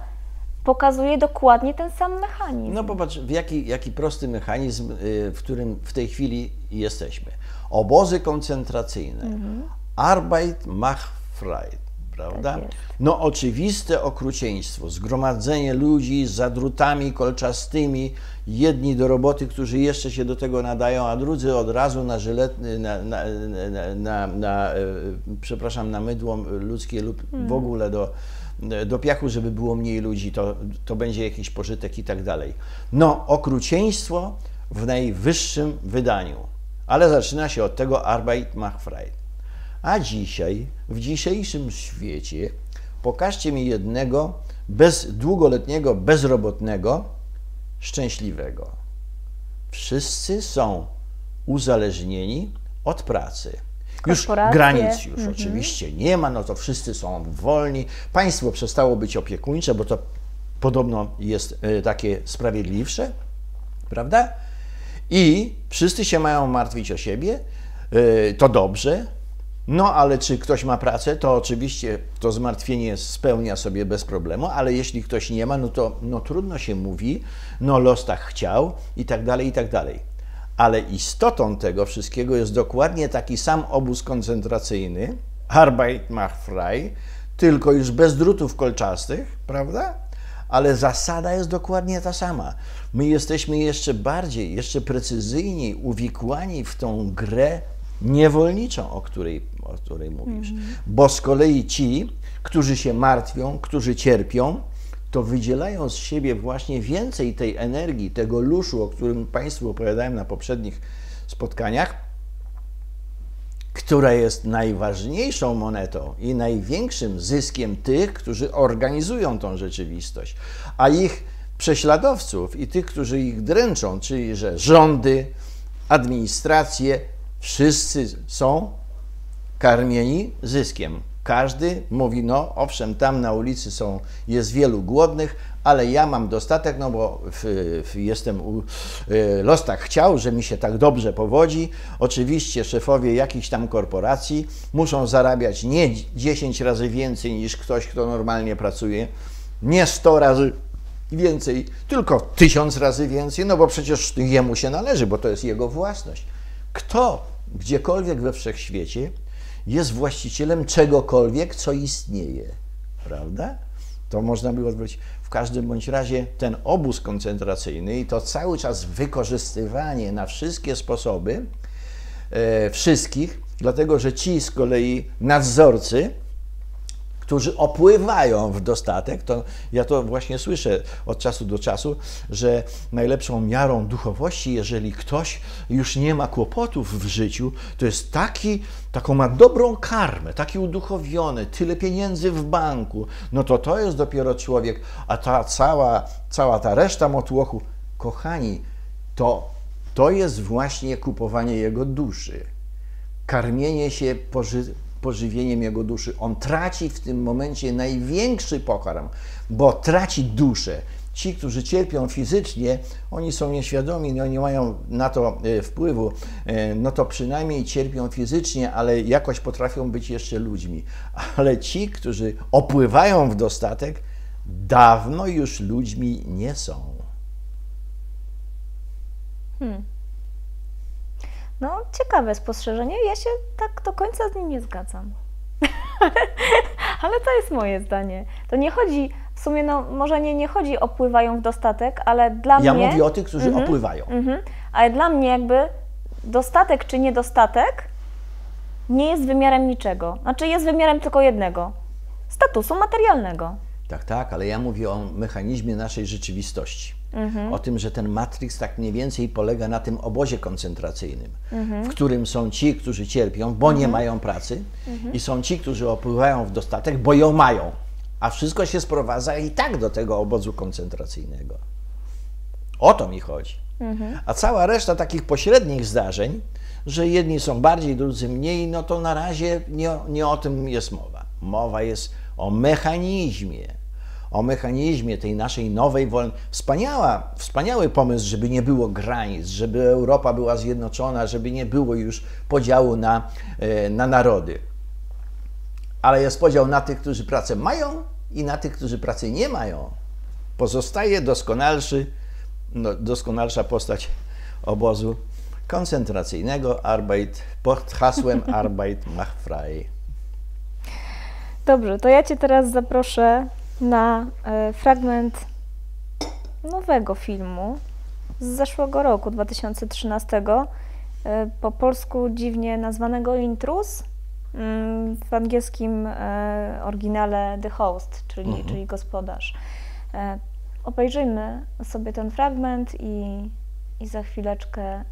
pokazuje dokładnie ten sam mechanizm. No popatrz, w jaki, jaki prosty mechanizm, w którym w tej chwili jesteśmy. Obozy koncentracyjne. Mhm. Arbeit macht frei prawda? Tak no oczywiste okrucieństwo, zgromadzenie ludzi z zadrutami kolczastymi, jedni do roboty, którzy jeszcze się do tego nadają, a drudzy od razu na żylet, na, na, na, na e, przepraszam, na mydło ludzkie lub w hmm. ogóle do, do piachu, żeby było mniej ludzi, to, to będzie jakiś pożytek i tak dalej. No, okrucieństwo w najwyższym wydaniu. Ale zaczyna się od tego Arbeit macht frei. A dzisiaj, w dzisiejszym świecie, pokażcie mi jednego bez, długoletniego bezrobotnego, szczęśliwego. Wszyscy są uzależnieni od pracy. Już granic już mhm. oczywiście nie ma, no to wszyscy są wolni. Państwo przestało być opiekuńcze, bo to podobno jest e, takie sprawiedliwsze, prawda? I wszyscy się mają martwić o siebie. E, to dobrze, no, ale czy ktoś ma pracę, to oczywiście to zmartwienie spełnia sobie bez problemu, ale jeśli ktoś nie ma, no to no, trudno się mówi, no los tak chciał i tak dalej, i tak dalej. Ale istotą tego wszystkiego jest dokładnie taki sam obóz koncentracyjny, Arbeit macht frei, tylko już bez drutów kolczastych, prawda? Ale zasada jest dokładnie ta sama. My jesteśmy jeszcze bardziej, jeszcze precyzyjniej uwikłani w tą grę niewolniczą, o której, o której mówisz. Bo z kolei ci, którzy się martwią, którzy cierpią, to wydzielają z siebie właśnie więcej tej energii, tego luszu, o którym Państwu opowiadałem na poprzednich spotkaniach, która jest najważniejszą monetą i największym zyskiem tych, którzy organizują tą rzeczywistość, a ich prześladowców i tych, którzy ich dręczą, czyli że rządy, administracje, wszyscy są karmieni zyskiem. Każdy mówi, no owszem, tam na ulicy są, jest wielu głodnych, ale ja mam dostatek, no bo w, w, jestem u, y, los tak chciał, że mi się tak dobrze powodzi. Oczywiście szefowie jakichś tam korporacji muszą zarabiać nie 10 razy więcej niż ktoś, kto normalnie pracuje, nie 100 razy więcej, tylko 1000 razy więcej, no bo przecież jemu się należy, bo to jest jego własność. Kto gdziekolwiek we wszechświecie jest właścicielem czegokolwiek, co istnieje. Prawda? To można było odwrócić. W każdym bądź razie ten obóz koncentracyjny i to cały czas wykorzystywanie na wszystkie sposoby e, wszystkich, dlatego że ci z kolei nadzorcy którzy opływają w dostatek, to ja to właśnie słyszę od czasu do czasu, że najlepszą miarą duchowości, jeżeli ktoś już nie ma kłopotów w życiu, to jest taki, taką ma dobrą karmę, taki uduchowiony, tyle pieniędzy w banku, no to to jest dopiero człowiek, a ta cała, cała ta reszta motłochu, kochani, to, to jest właśnie kupowanie jego duszy. Karmienie się poży pożywieniem jego duszy. On traci w tym momencie największy pokarm, bo traci duszę. Ci, którzy cierpią fizycznie, oni są nieświadomi, no nie mają na to e, wpływu, e, no to przynajmniej cierpią fizycznie, ale jakoś potrafią być jeszcze ludźmi. Ale ci, którzy opływają w dostatek, dawno już ludźmi nie są. Hmm. No, ciekawe spostrzeżenie. Ja się tak do końca z nim nie zgadzam. *laughs* ale to jest moje zdanie. To nie chodzi, w sumie no, może nie, nie chodzi o pływają w dostatek, ale dla ja mnie... Ja mówię o tych, którzy mm -hmm, opływają. Mm -hmm, ale dla mnie jakby dostatek czy niedostatek nie jest wymiarem niczego. Znaczy jest wymiarem tylko jednego. Statusu materialnego. Tak, tak, ale ja mówię o mechanizmie naszej rzeczywistości. Mhm. O tym, że ten Matrix tak mniej więcej polega na tym obozie koncentracyjnym, mhm. w którym są ci, którzy cierpią, bo nie mhm. mają pracy, i są ci, którzy opływają w dostatek, bo ją mają. A wszystko się sprowadza i tak do tego obozu koncentracyjnego. O to mi chodzi. A cała reszta takich pośrednich zdarzeń, że jedni są bardziej, drudzy mniej, no to na razie nie, nie o tym jest mowa. Mowa jest o mechanizmie, o mechanizmie tej naszej nowej wolności. Wspaniała, wspaniały pomysł, żeby nie było granic, żeby Europa była zjednoczona, żeby nie było już podziału na, e, na narody. Ale jest podział na tych, którzy pracę mają i na tych, którzy pracy nie mają. Pozostaje doskonalszy, no, doskonalsza postać obozu koncentracyjnego Arbeit pod hasłem Arbeit macht frei. Dobrze, to ja Cię teraz zaproszę na e, fragment nowego filmu z zeszłego roku, 2013, e, po polsku dziwnie nazwanego Intrus, mm, w angielskim e, oryginale The Host, czyli, mhm. czyli gospodarz. Obejrzyjmy sobie ten fragment i, i za chwileczkę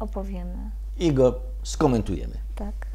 opowiemy. I go skomentujemy. Tak.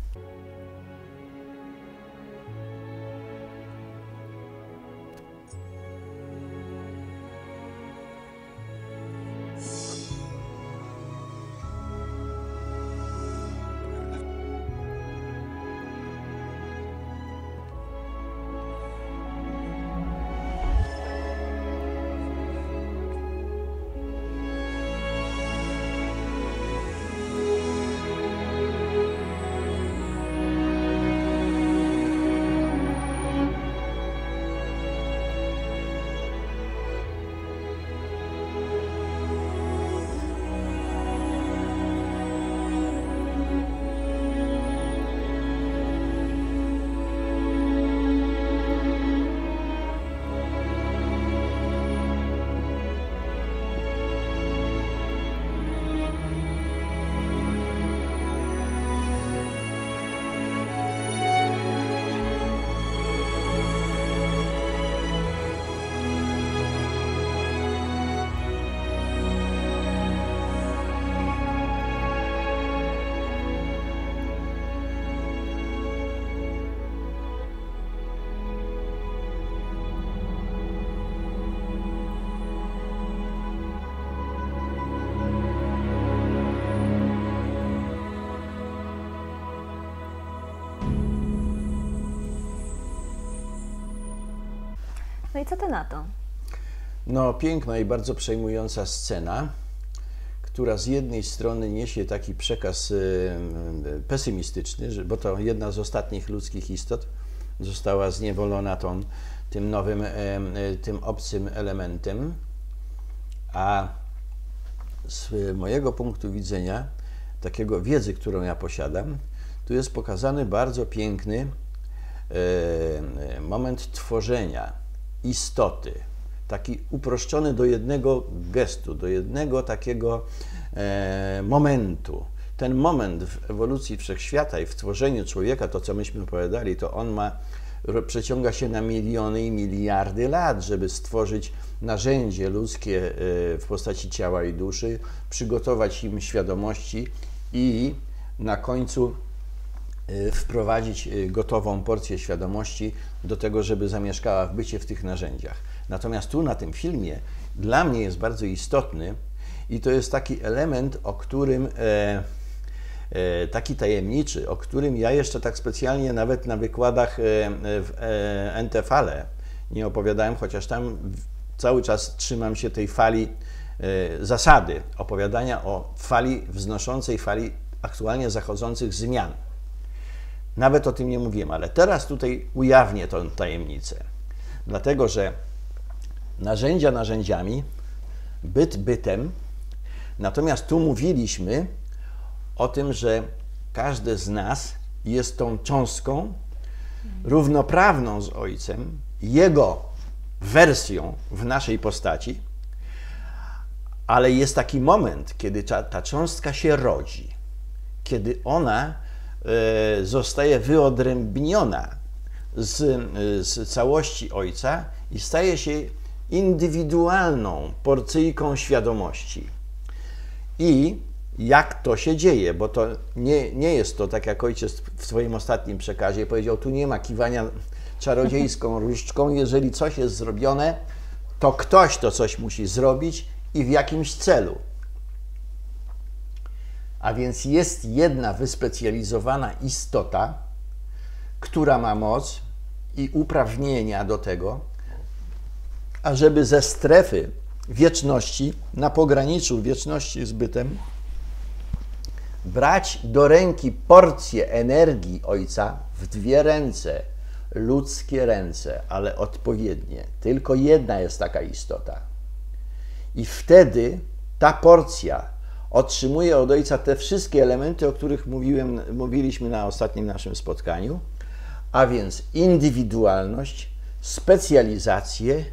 Co ty na to? No, piękna i bardzo przejmująca scena, która z jednej strony niesie taki przekaz y, y, pesymistyczny, bo to jedna z ostatnich ludzkich istot została zniewolona tą, tym nowym, y, tym obcym elementem, a z mojego punktu widzenia, takiego wiedzy, którą ja posiadam, tu jest pokazany bardzo piękny moment tworzenia istoty, taki uproszczony do jednego gestu, do jednego takiego e, momentu. Ten moment w ewolucji wszechświata i w tworzeniu człowieka, to co myśmy opowiadali, to on ma, przeciąga się na miliony i miliardy lat, żeby stworzyć narzędzie ludzkie e, w postaci ciała i duszy, przygotować im świadomości i na końcu wprowadzić y, gotową porcję świadomości do tego, żeby zamieszkała w bycie w tych narzędziach. Natomiast tu na tym filmie dla mnie jest bardzo istotny i to jest taki element, o którym e, e, taki tajemniczy, o którym ja jeszcze tak specjalnie nawet na wykładach e, w e, NTFale nie opowiadałem, chociaż tam cały czas trzymam się tej fali e, zasady opowiadania o fali wznoszącej fali aktualnie zachodzących zmian. Nawet o tym nie mówiłem, ale teraz tutaj ujawnię tę tajemnicę. Dlatego, że narzędzia narzędziami, byt bytem, natomiast tu mówiliśmy o tym, że każdy z nas jest tą cząstką równoprawną z Ojcem, Jego wersją w naszej postaci, ale jest taki moment, kiedy ta, cząstka się rodzi, kiedy ona zostaje wyodrębniona z, z całości Ojca i staje się indywidualną porcyjką świadomości. I jak to się dzieje, bo to nie, nie jest to tak, jak ojciec w swoim ostatnim przekazie powiedział, tu nie ma kiwania czarodziejską *laughs* różdżką, jeżeli coś jest zrobione, to ktoś to coś musi zrobić i w jakimś celu. A więc jest jedna wyspecjalizowana istota, która ma moc i uprawnienia do tego, ażeby ze strefy wieczności, na pograniczu wieczności z bytem, brać do ręki porcję energii Ojca w dwie ręce, ludzkie ręce, ale odpowiednie. Tylko jedna jest taka istota. I wtedy ta porcja otrzymuje od Ojca te wszystkie elementy, o których mówiłem, mówiliśmy na ostatnim naszym spotkaniu, a więc indywidualność, specjalizację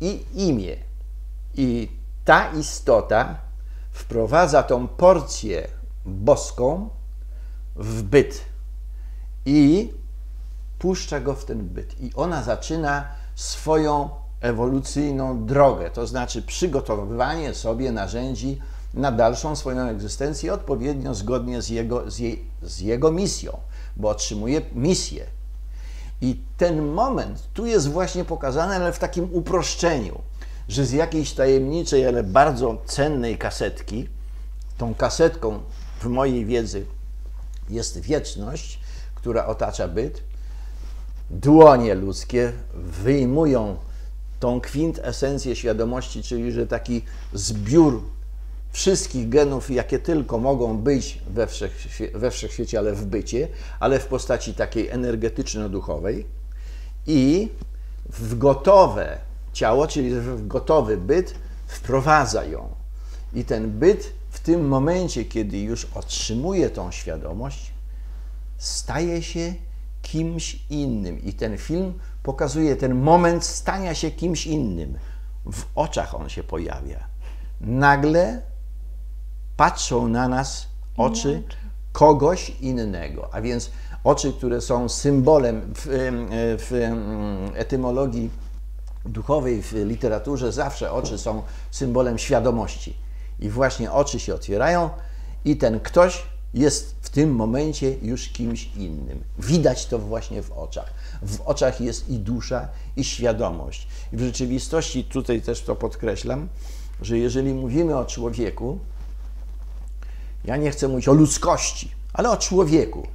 i imię. I ta istota wprowadza tą porcję boską w byt i puszcza go w ten byt. I ona zaczyna swoją ewolucyjną drogę, to znaczy przygotowywanie sobie narzędzi na dalszą swoją egzystencję odpowiednio zgodnie z jego, z, jej, z jego misją, bo otrzymuje misję. I ten moment tu jest właśnie pokazany, ale w takim uproszczeniu, że z jakiejś tajemniczej, ale bardzo cennej kasetki, tą kasetką w mojej wiedzy jest wieczność, która otacza byt, dłonie ludzkie wyjmują tą kwintesencję świadomości, czyli że taki zbiór wszystkich genów, jakie tylko mogą być we, wszechświe, we wszechświecie, ale w bycie, ale w postaci takiej energetyczno-duchowej i w gotowe ciało, czyli w gotowy byt wprowadza ją. I ten byt w tym momencie, kiedy już otrzymuje tą świadomość, staje się kimś innym. I ten film pokazuje ten moment stania się kimś innym. W oczach on się pojawia. Nagle patrzą na nas oczy kogoś innego, a więc oczy, które są symbolem w, w etymologii duchowej, w literaturze, zawsze oczy są symbolem świadomości. I właśnie oczy się otwierają, i ten ktoś jest w tym momencie już kimś innym. Widać to właśnie w oczach. W oczach jest i dusza, i świadomość. I w rzeczywistości, tutaj też to podkreślam, że jeżeli mówimy o człowieku, ja nie chcę mówić o ludzkości, ale o człowieku.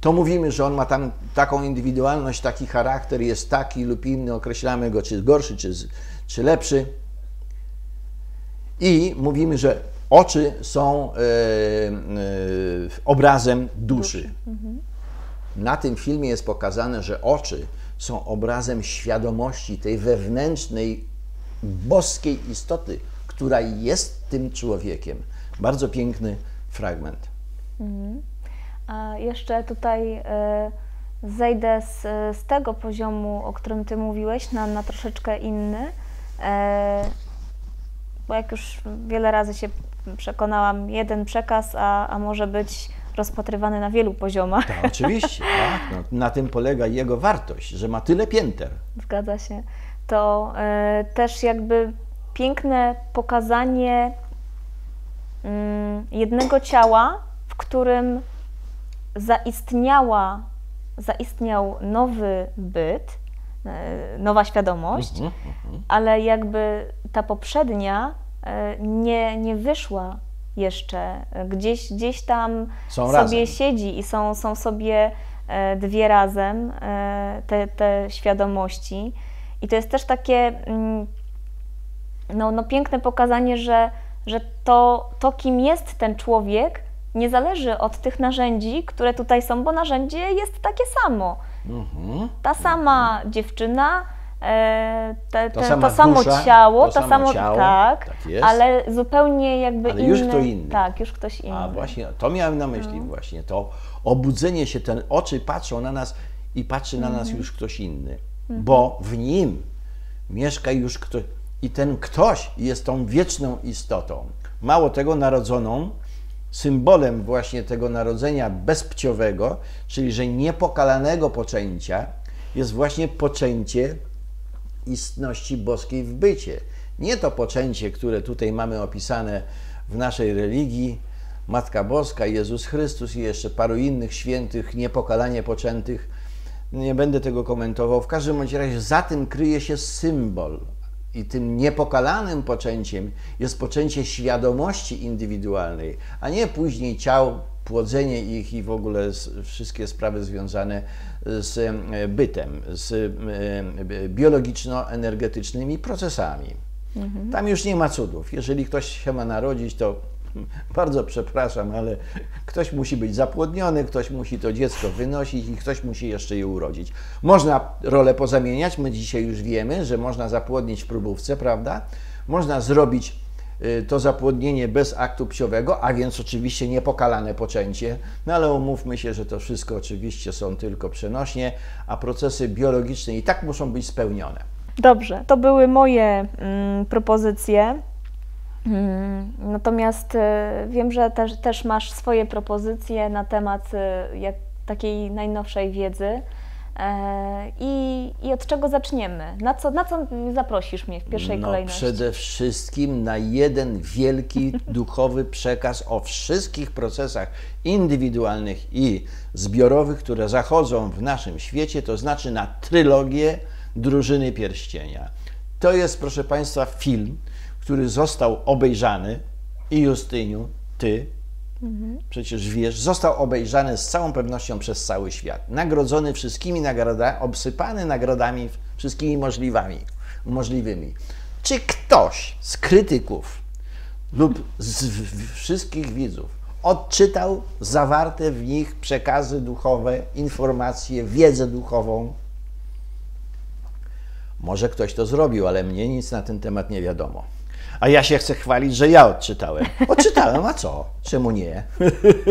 To mówimy, że on ma tam taką indywidualność, taki charakter, jest taki lub inny, określamy go czy gorszy, czy, czy lepszy. I mówimy, że oczy są e, e, obrazem duszy. Mhm. Na tym filmie jest pokazane, że oczy są obrazem świadomości, tej wewnętrznej, boskiej istoty, która jest tym człowiekiem. Bardzo piękny fragment. Mhm. A jeszcze tutaj y, zejdę z, z, tego poziomu, o którym Ty mówiłeś, na, na troszeczkę inny, y, bo jak już wiele razy się przekonałam, jeden przekaz, a, a może być rozpatrywany na wielu poziomach. Tak, oczywiście, tak. No, na tym polega jego wartość, że ma tyle pięter. Zgadza się. To y, też jakby piękne pokazanie jednego ciała, w którym zaistniała, zaistniał nowy byt, e, nowa świadomość, mhm, mhm. ale jakby ta poprzednia e, nie, nie wyszła jeszcze. Gdzieś, gdzieś tam są sobie razem. siedzi i są, są sobie e, dwie razem te, te świadomości. I to jest też takie mm, no, no piękne pokazanie, że że to, to, kim jest ten człowiek, nie zależy od tych narzędzi, które tutaj są, bo narzędzie jest takie samo. Mhm. Ta sama mhm. dziewczyna, e, te, te, to samo dusza, ciało, to, to samo, ciało, tak, tak ale zupełnie jakby ale inny. już kto inny. Tak, już ktoś inny. A właśnie, to miałem na myśli no. właśnie, to obudzenie się, ten oczy patrzą na nas i patrzy na nas mhm. już ktoś inny, bo w nim mieszka już ktoś, i ten ktoś jest tą wieczną istotą. Mało tego, narodzoną, symbolem właśnie tego narodzenia bezpciowego, czyli że niepokalanego poczęcia, jest właśnie poczęcie istności boskiej w bycie. Nie to poczęcie, które tutaj mamy opisane w naszej religii, Matka Boska, Jezus Chrystus i jeszcze paru innych świętych, niepokalanie poczętych. Nie będę tego komentował. W każdym razie za tym kryje się symbol i tym niepokalanym poczęciem jest poczęcie świadomości indywidualnej, a nie później ciał, płodzenie ich i w ogóle wszystkie sprawy związane z e, bytem, z e, biologiczno-energetycznymi procesami. Mhm. Tam już nie ma cudów. Jeżeli ktoś się ma narodzić, to bardzo przepraszam, ale ktoś musi być zapłodniony, ktoś musi to dziecko wynosić i ktoś musi jeszcze je urodzić. Można rolę pozamieniać, my dzisiaj już wiemy, że można zapłodnić w próbówce, prawda? Można zrobić y, to zapłodnienie bez aktu psiowego, a więc oczywiście niepokalane poczęcie, no ale umówmy się, że to wszystko oczywiście są tylko przenośnie, a procesy biologiczne i tak muszą być spełnione. Dobrze, to były moje mm, propozycje. Mm, natomiast e, wiem, że też, też masz swoje propozycje na temat e, jak, takiej najnowszej wiedzy. E, I, I od czego zaczniemy? Na co, na co zaprosisz mnie w pierwszej no, kolejności? Przede wszystkim na jeden wielki *laughs* duchowy przekaz o wszystkich procesach indywidualnych i zbiorowych, które zachodzą w naszym świecie, to znaczy na trylogię Drużyny Pierścienia. To jest, proszę Państwa, film, który został obejrzany i Justyniu, ty, mhm. przecież wiesz, został obejrzany z całą pewnością przez cały świat. Nagrodzony wszystkimi nagrodami, obsypany nagrodami wszystkimi możliwymi. możliwymi. Czy ktoś z krytyków lub z wszystkich widzów odczytał zawarte w nich przekazy duchowe, informacje, wiedzę duchową? Może ktoś to zrobił, ale mnie nic na ten temat nie wiadomo. A ja się chcę chwalić, że ja odczytałem. Odczytałem, a co? Czemu nie?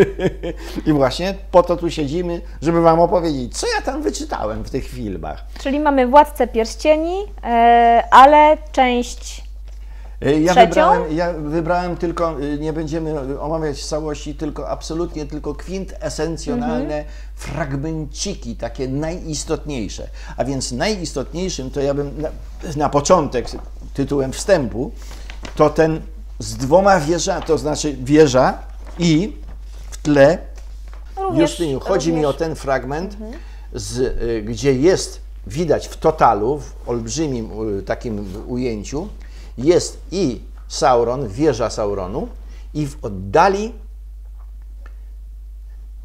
*laughs* I właśnie po to tu siedzimy, żeby Wam opowiedzieć, co ja tam wyczytałem w tych filmach. Czyli mamy Władcę Pierścieni, e, ale część e, ja wybrałem, ja wybrałem tylko, e, nie będziemy omawiać całości, tylko absolutnie tylko kwintesencjonalne mhm. fragmenciki, takie najistotniejsze. A więc najistotniejszym to ja bym na, na początek tytułem wstępu to ten z dwoma wieżami, to znaczy wieża i w tle, również, Justyniu, chodzi również. mi o ten fragment, mhm. z, y, gdzie jest, widać w totalu, w olbrzymim y, takim ujęciu, jest i Sauron, wieża Sauronu i w oddali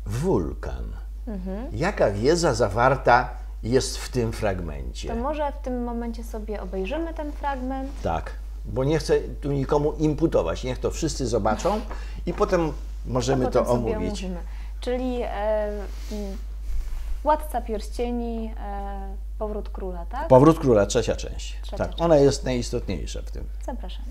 wulkan. Mhm. Jaka wiedza zawarta jest w tym fragmencie? To może w tym momencie sobie obejrzymy ten fragment. Tak bo nie chcę tu nikomu imputować. Niech to wszyscy zobaczą i potem możemy to omówić. Czyli e, Władca Pierścieni, e, Powrót Króla, tak? Powrót Króla, trzecia część. Trzecia tak, część. ona jest najistotniejsza w tym. Zapraszam.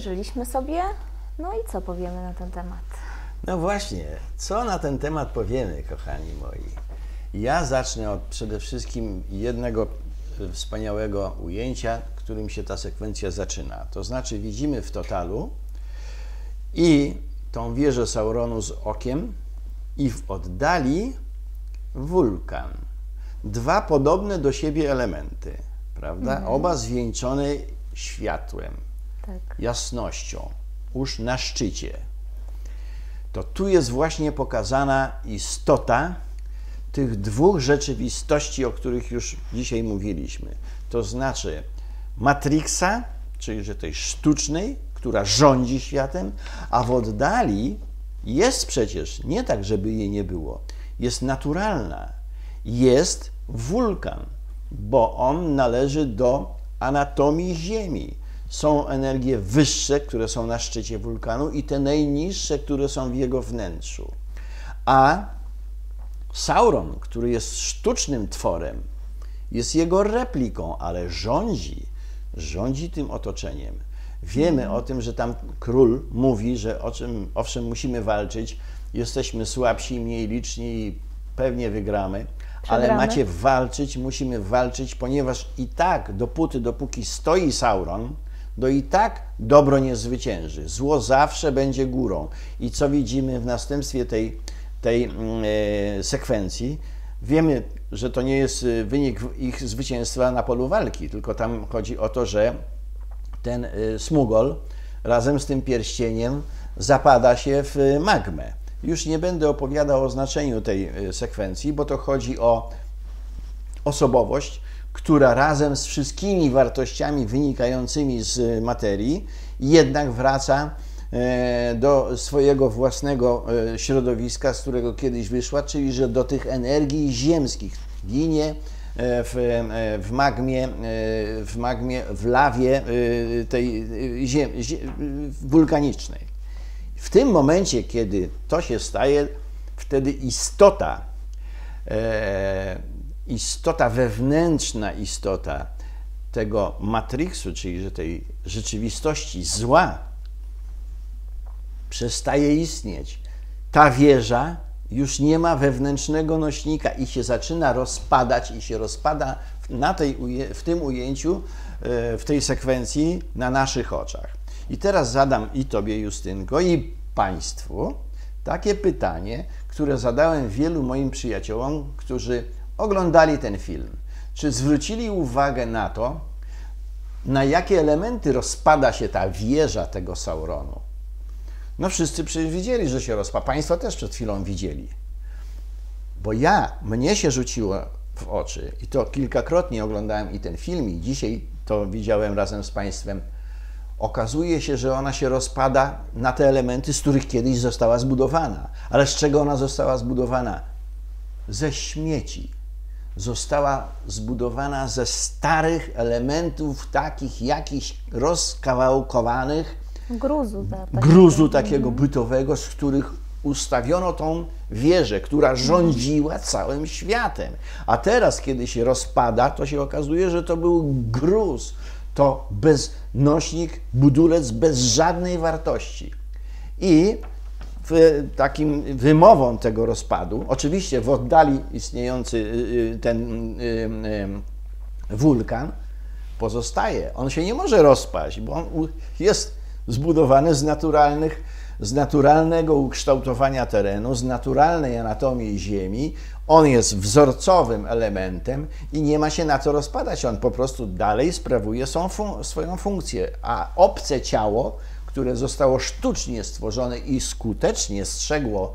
Obejrzyliśmy sobie. No i co powiemy na ten temat? No właśnie, co na ten temat powiemy, kochani moi? Ja zacznę od przede wszystkim jednego e, wspaniałego ujęcia, którym się ta sekwencja zaczyna. To znaczy widzimy w totalu i tą wieżę Sauronu z okiem i w oddali wulkan. Dwa podobne do siebie elementy, prawda? Mhm. Oba zwieńczone światłem tak. jasnością, już na szczycie, to tu jest właśnie pokazana istota tych dwóch rzeczywistości, o których już dzisiaj mówiliśmy. To znaczy Matrixa, czyli że tej sztucznej, która rządzi światem, a w oddali jest przecież nie tak, żeby jej nie było. Jest naturalna. Jest wulkan, bo on należy do anatomii Ziemi. Są energie wyższe, które są na szczycie wulkanu, i te najniższe, które są w jego wnętrzu. A Sauron, który jest sztucznym tworem, jest jego repliką, ale rządzi, rządzi tym otoczeniem. Wiemy o tym, że tam król mówi, że o czym, owszem, musimy walczyć, jesteśmy słabsi, mniej liczni i pewnie wygramy, ale Przegramy. macie walczyć, musimy walczyć, ponieważ i tak, dopóty, dopóki stoi Sauron, do i tak dobro nie zwycięży. Zło zawsze będzie górą. I co widzimy w następstwie tej, tej mm, e, sekwencji? Wiemy, że to nie jest e, wynik ich zwycięstwa na polu walki, tylko tam chodzi o to, że ten y, smugol razem z tym pierścieniem zapada się w magmę. Już nie będę opowiadał o znaczeniu tej sekwencji, bo to chodzi o osobowość, która razem z wszystkimi wartościami wynikającymi z materii jednak wraca e, do swojego własnego e, środowiska, z którego kiedyś wyszła, czyli że do tych energii ziemskich ginie e, w, e, w magmie, e, w magmie, w lawie e, tej e, ziem, zie, wulkanicznej. W tym momencie, kiedy to się staje, wtedy istota, e, istota wewnętrzna, istota tego matriksu, czyli tej rzeczywistości zła, przestaje istnieć. Ta wieża już nie ma wewnętrznego nośnika i się zaczyna rozpadać i się rozpada na tej, w tym ujęciu, e, w tej sekwencji na naszych oczach. I teraz zadam i Tobie, Justynko, i Państwu takie pytanie, które zadałem wielu moim przyjaciołom, którzy oglądali ten film. Czy zwrócili uwagę na to, na jakie elementy rozpada się ta wieża tego Sauronu? No wszyscy przecież widzieli, że się rozpada. Państwo też przed chwilą widzieli. Bo ja, mnie się rzuciło w oczy i to kilkakrotnie oglądałem i ten film i dzisiaj to widziałem razem z Państwem. Okazuje się, że ona się rozpada na te elementy, z których kiedyś została zbudowana. Ale z czego ona została zbudowana? Ze śmieci. Została zbudowana ze starych elementów, takich jakichś rozkawałkowanych, Gruzu. Ta, ta, gruzu takiego bytowego, z których ustawiono tą wieżę, która rządziła całym światem. A teraz, kiedy się rozpada, to się okazuje, że to był gruz, to beznośnik, budulec bez żadnej wartości. I takim wymową tego rozpadu, oczywiście w oddali istniejący y, y, ten y, wulkan pozostaje. On się nie może rozpaść, bo on jest zbudowany z naturalnych, z naturalnego ukształtowania terenu, z naturalnej anatomii Ziemi. On jest wzorcowym elementem i nie ma się na co rozpadać. On po prostu dalej sprawuje swoją funkcję. A obce ciało, które zostało sztucznie stworzone i skutecznie strzegło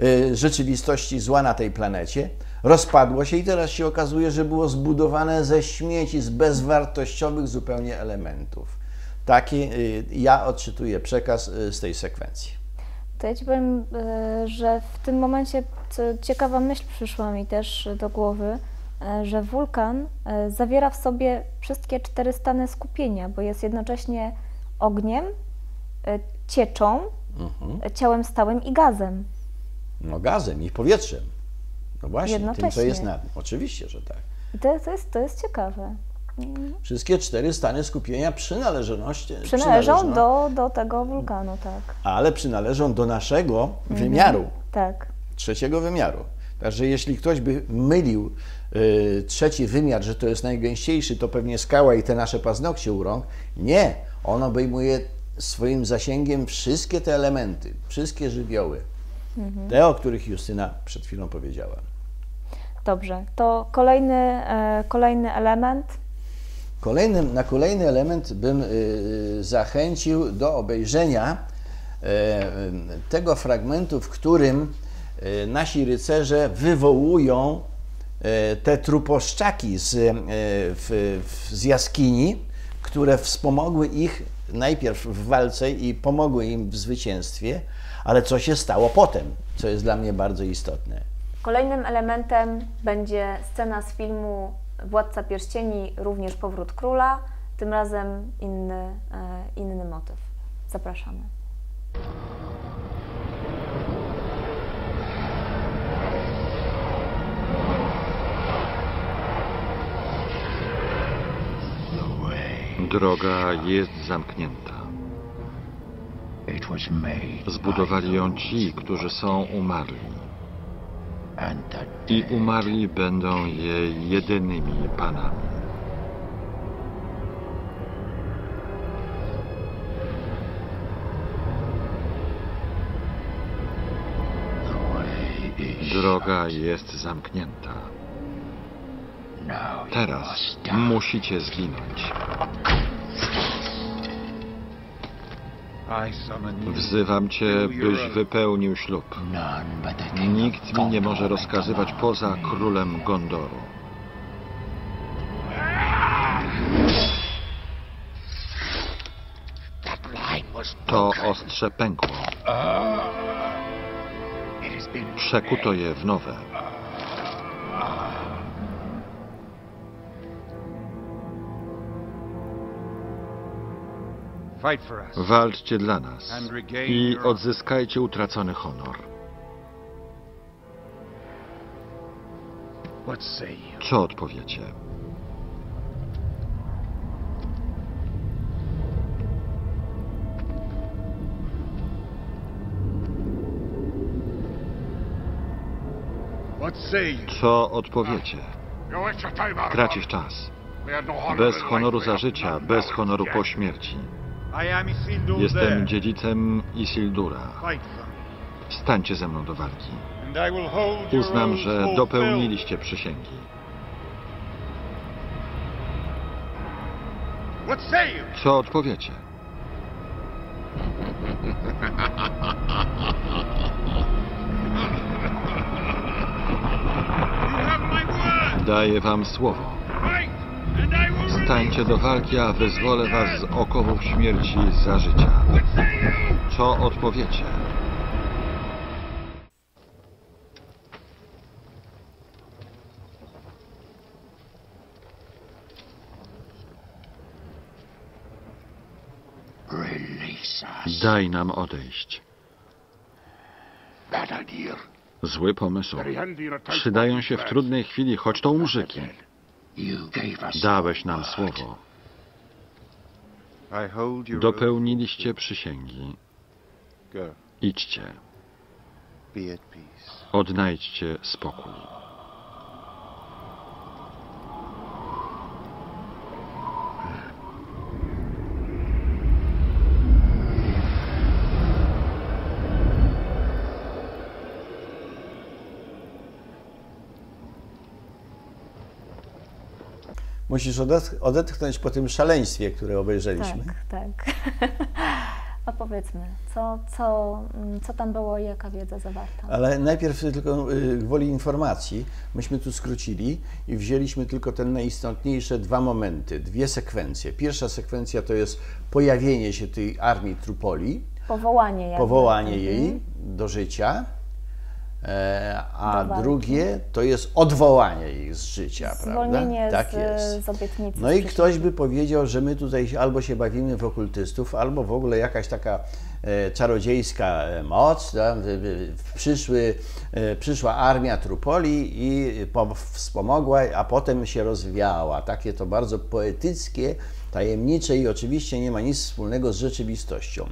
y, rzeczywistości zła na tej planecie, rozpadło się i teraz się okazuje, że było zbudowane ze śmieci, z bezwartościowych zupełnie elementów. Taki y, ja odczytuję przekaz y, z tej sekwencji. To ja Ci powiem, e, że w tym momencie ciekawa myśl przyszła mi też do głowy, e, że wulkan e, zawiera w sobie wszystkie cztery stany skupienia, bo jest jednocześnie ogniem, e, cieczą, Mhm. e, ciałem stałym i gazem. No gazem i powietrzem. No właśnie, tym co jest nad nim. Oczywiście, że tak. I to, to, jest, to jest ciekawe. Mm. Wszystkie cztery stany skupienia przynależności, Przynależą przynależą- do, do tego wulkanu, tak. ale przynależą do naszego Mhm. wymiaru. Tak. trzeciego wymiaru. Także jeśli ktoś by mylił y, trzeci wymiar, że to jest najgęściejszy, to pewnie skała i te nasze paznokcie u rąk. Nie, on obejmuje swoim zasięgiem wszystkie te elementy, wszystkie żywioły. Te, o których Justyna przed chwilą powiedziała. Dobrze. To kolejny, e, kolejny element. Kolejnym, na kolejny element bym y, zachęcił do obejrzenia e, y, tego fragmentu, w którym y, nasi rycerze wywołują e, te truposzczaki z, e, w, w, z jaskini, które wspomogły ich najpierw w walce i pomogły im w zwycięstwie, ale co się stało potem, co jest dla mnie bardzo istotne. Kolejnym elementem będzie scena z filmu Władca Pierścieni, również Powrót Króla, tym razem inny, e, inny motyw. Zapraszamy. Droga jest zamknięta. Zbudowali ją ci, którzy są umarli. I umarli będą jej jedynymi panami. Droga jest zamknięta. Teraz musicie zginąć. Wzywam cię, byś wypełnił ślub. Nikt mi nie może rozkazywać poza królem Gondoru. To ostrze pękło. Przekuto je w nowe. Walczcie dla nas i odzyskajcie utracony honor. Co odpowiecie? Co odpowiecie? Tracisz czas. Bez honoru za życia, bez honoru po śmierci. Jestem dziedzicem Isildura. Stańcie ze mną do walki. Uznam, że dopełniliście przysięgi. Co odpowiecie? *laughs* Daję wam słowo. Stańcie do walki, a wyzwolę was z okowów śmierci za życia. Co odpowiecie? Daj nam odejść. Zły pomysł. Przydają się w trudnej chwili, choć to umrzyki. Dałeś nam słowo. Dopełniliście przysięgi. Idźcie. Odnajdźcie spokój. Musisz odetchnąć po tym szaleństwie, które obejrzeliśmy. Tak, tak. *laughs* Opowiedzmy, co, co, co tam było i jaka wiedza zawarta? Ale najpierw tylko y, gwoli informacji, myśmy tu skrócili i wzięliśmy tylko te najistotniejsze dwa momenty, dwie sekwencje. Pierwsza sekwencja to jest pojawienie się tej armii Trupoli, powołanie, powołanie jej mhm. do życia a drugie to jest odwołanie ich z życia, Zwolnienie prawda? Tak z, jest. Z obietnicy. No i ktoś by powiedział, że my tutaj albo się bawimy w okultystów, albo w ogóle jakaś taka e, czarodziejska e, moc, przyszły, przyszła armia Trupoli i wspomogła, a potem się rozwiała. Takie to bardzo poetyckie, tajemnicze i oczywiście nie ma nic wspólnego z rzeczywistością.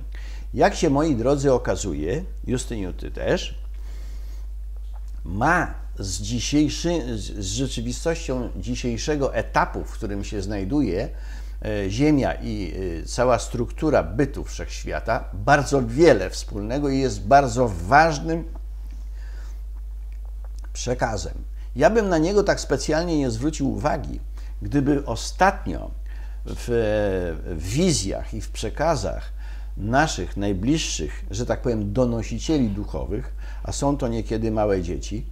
Jak się, moi drodzy, okazuje, Justyniu, ty też, ma z, dzisiejszy, z rzeczywistością dzisiejszego etapu, w którym się znajduje e, Ziemia i e, cała struktura bytu wszechświata, bardzo wiele wspólnego i jest bardzo ważnym przekazem. Ja bym na niego tak specjalnie nie zwrócił uwagi, gdyby ostatnio w, w wizjach i w przekazach naszych najbliższych, że tak powiem, donosicieli duchowych, a są to niekiedy małe dzieci,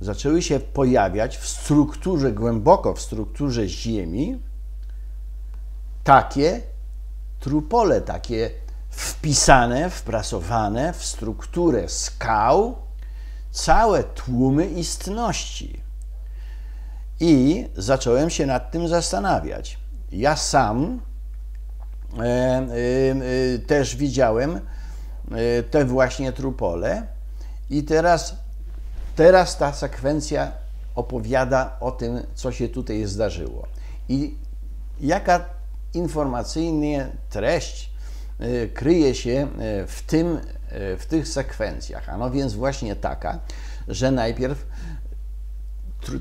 zaczęły się pojawiać w strukturze, głęboko w strukturze Ziemi, takie trupole, takie wpisane, wprasowane w strukturę skał, całe tłumy istności. I zacząłem się nad tym zastanawiać. Ja sam e, e, e, też widziałem e, te właśnie trupole, i teraz, teraz ta sekwencja opowiada o tym, co się tutaj zdarzyło. I jaka informacyjnie treść e, kryje się e, w, tym, w tych sekwencjach. A no więc właśnie taka, że najpierw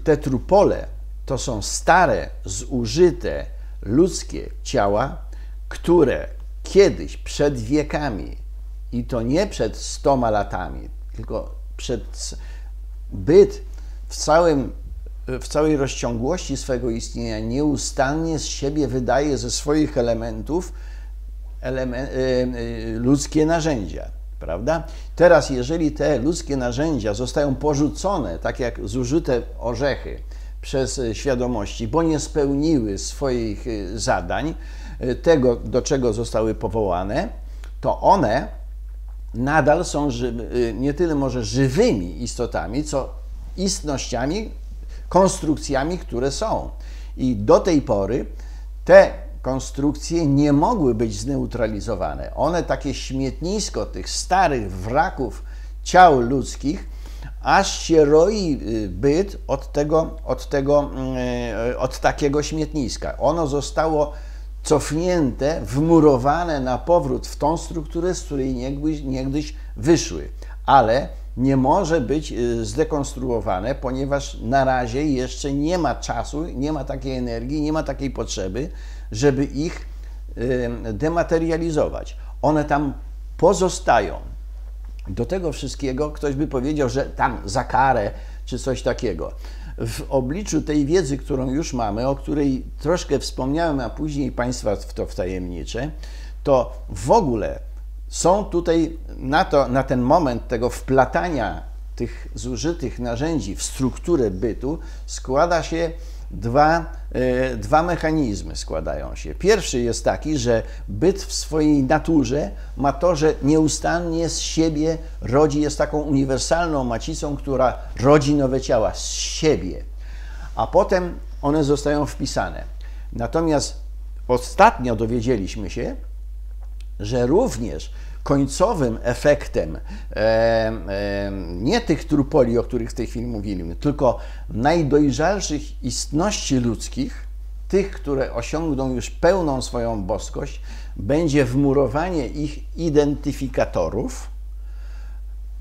te trupole to są stare, zużyte ludzkie ciała, które kiedyś przed wiekami, i to nie przed stoma latami, tylko przed byt w, całym, w całej rozciągłości swego istnienia nieustannie z siebie wydaje ze swoich elementów element, y, y, ludzkie narzędzia prawda? Teraz, jeżeli te ludzkie narzędzia zostają porzucone, tak jak zużyte orzechy przez e, świadomości, bo nie spełniły swoich e, zadań, e, tego, do czego zostały powołane, to one nadal są nie tyle może żywymi istotami, co istnościami, konstrukcjami, które są. I do tej pory te konstrukcje nie mogły być zneutralizowane. One takie śmietnisko tych starych wraków ciał ludzkich, aż się roi y, byt od tego, od tego, y, od takiego śmietniska. Ono zostało cofnięte, wmurowane na powrót w tą strukturę, z której niegdyś, niegdyś wyszły. Ale nie może być y, zdekonstruowane, ponieważ na razie jeszcze nie ma czasu, nie ma takiej energii, nie ma takiej potrzeby, żeby ich dematerializować. One tam pozostają. Do tego wszystkiego ktoś by powiedział, że tam za karę czy coś takiego. W obliczu tej wiedzy, którą już mamy, o której troszkę wspomniałem, a później Państwa w to wtajemniczę, to w ogóle są tutaj na, to, na ten moment tego wplatania tych zużytych narzędzi w strukturę bytu składa się dwa, e, dwa mechanizmy składają się. Pierwszy jest taki, że byt w swojej naturze ma to, że nieustannie z siebie rodzi, jest taką uniwersalną macicą, która rodzi nowe ciała z siebie, a potem one zostają wpisane. Natomiast ostatnio dowiedzieliśmy się, że również końcowym efektem e, e, nie tych trupoli, o których w tej chwili mówiliśmy, tylko najdojrzalszych istności ludzkich, tych, które osiągną już pełną swoją boskość, będzie wmurowanie ich identyfikatorów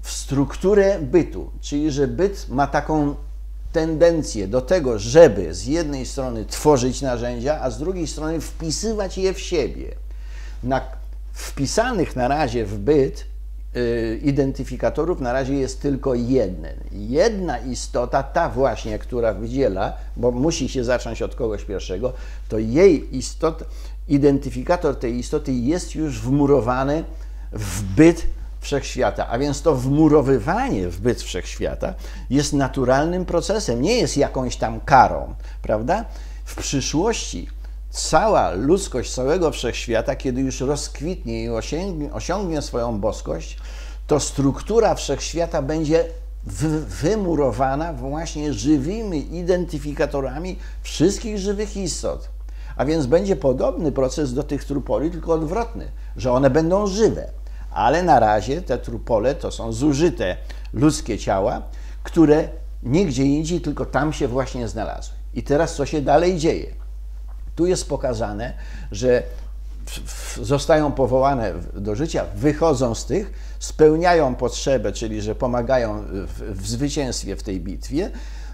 w strukturę bytu, czyli że byt ma taką tendencję do tego, żeby z jednej strony tworzyć narzędzia, a z drugiej strony wpisywać je w siebie. Na wpisanych na razie w byt y, identyfikatorów na razie jest tylko jeden. Jedna istota, ta właśnie, która wydziela, bo musi się zacząć od kogoś pierwszego, to jej istot, identyfikator tej istoty jest już wmurowany w byt wszechświata. A więc to wmurowywanie w byt wszechświata jest naturalnym procesem, nie jest jakąś tam karą, prawda? W przyszłości cała ludzkość całego wszechświata, kiedy już rozkwitnie i osiągnie, osiągnie swoją boskość, to struktura wszechświata będzie wymurowana właśnie żywymi identyfikatorami wszystkich żywych istot. A więc będzie podobny proces do tych trupoli, tylko odwrotny, że one będą żywe. Ale na razie te trupole to są zużyte ludzkie ciała, które nigdzie indziej, tylko tam się właśnie znalazły. I teraz co się dalej dzieje? Tu jest pokazane, że zostają powołane do życia, wychodzą z tych, spełniają potrzebę, czyli że pomagają w, w zwycięstwie w tej bitwie,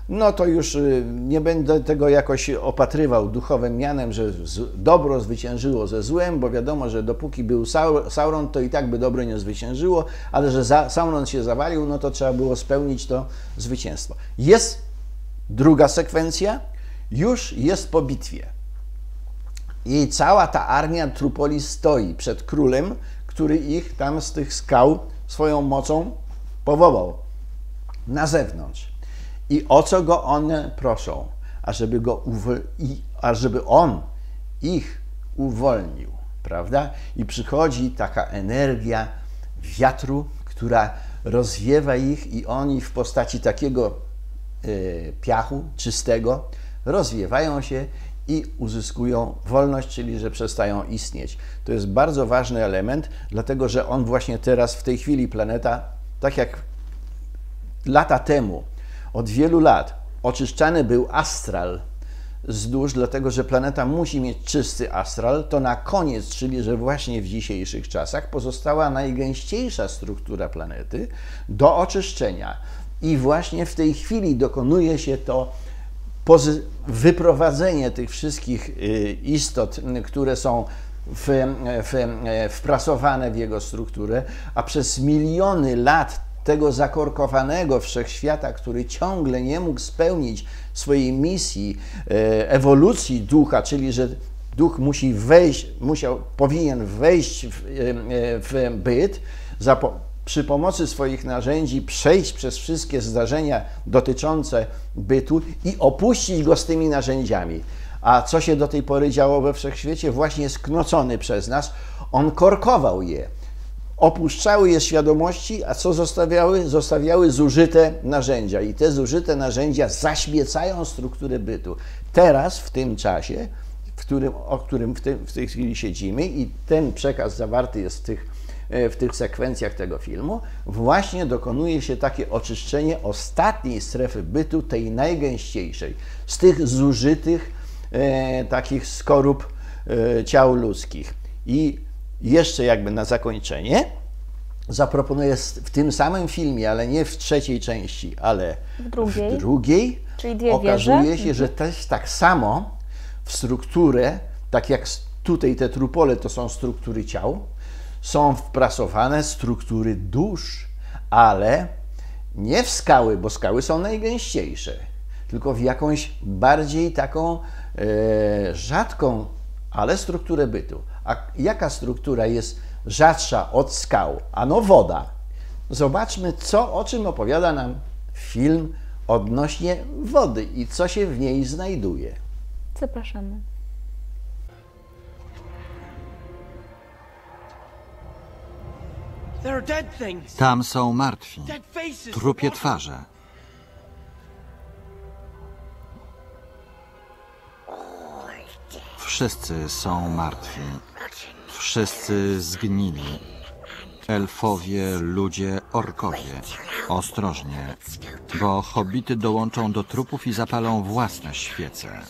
no to już y, nie będę tego jakoś opatrywał duchowym mianem, że dobro zwyciężyło ze złem, bo wiadomo, że dopóki był Sauron, to i tak by dobro nie zwyciężyło, ale że Sauron się zawalił, no to trzeba było spełnić to zwycięstwo. Jest druga sekwencja, już jest po bitwie. I cała ta armia Trupoli stoi przed królem, który ich tam z tych skał swoją mocą powołał na zewnątrz. I o co go one proszą? Ażeby, go ażeby on ich uwolnił, prawda? I przychodzi taka energia wiatru, która rozwiewa ich i oni w postaci takiego y, piachu czystego rozwiewają się i uzyskują wolność, czyli że przestają istnieć. To jest bardzo ważny element, dlatego że on właśnie teraz, w tej chwili planeta, tak jak lata temu, od wielu lat, oczyszczany był astral z dlatego że planeta musi mieć czysty astral, to na koniec, czyli że właśnie w dzisiejszych czasach pozostała najgęściejsza struktura planety do oczyszczenia. I właśnie w tej chwili dokonuje się to wyprowadzenie tych wszystkich y, istot, które są w, w, wprasowane w jego strukturę, a przez miliony lat tego zakorkowanego wszechświata, który ciągle nie mógł spełnić swojej misji ewolucji ducha, czyli że duch musi wejść, musiał, powinien wejść w, w byt, za, przy pomocy swoich narzędzi przejść przez wszystkie zdarzenia dotyczące bytu i opuścić go z tymi narzędziami. A co się do tej pory działo we wszechświecie, właśnie sknocony przez nas, on korkował je. Opuszczały je świadomości, a co zostawiały? Zostawiały zużyte narzędzia. I te zużyte narzędzia zaśmiecają strukturę bytu. Teraz, w tym czasie, w którym, o którym w, tym, w tej chwili siedzimy, i ten przekaz zawarty jest w tych w tych sekwencjach tego filmu, właśnie dokonuje się takie oczyszczenie ostatniej strefy bytu, tej najgęściejszej, z tych zużytych e, takich skorup e, ciał ludzkich. I jeszcze jakby na zakończenie zaproponuję w tym samym filmie, ale nie w trzeciej części, ale w drugiej, w drugiej okazuje wieże. się, że mhm. też tak samo w strukturę, tak jak tutaj te trupole to są struktury ciał, są wprasowane struktury dusz, ale nie w skały, bo skały są najgęściejsze, tylko w jakąś bardziej taką e, rzadką, ale strukturę bytu. A jaka struktura jest rzadsza od skał? Ano woda. Zobaczmy, co, o czym opowiada nam film odnośnie wody i co się w niej znajduje. Zapraszamy. Tam są martwi, trupie twarze. Wszyscy są martwi. Wszyscy zgnili. Elfowie, ludzie, orkowie. Ostrożnie, bo hobity dołączą do trupów i zapalą własne świece.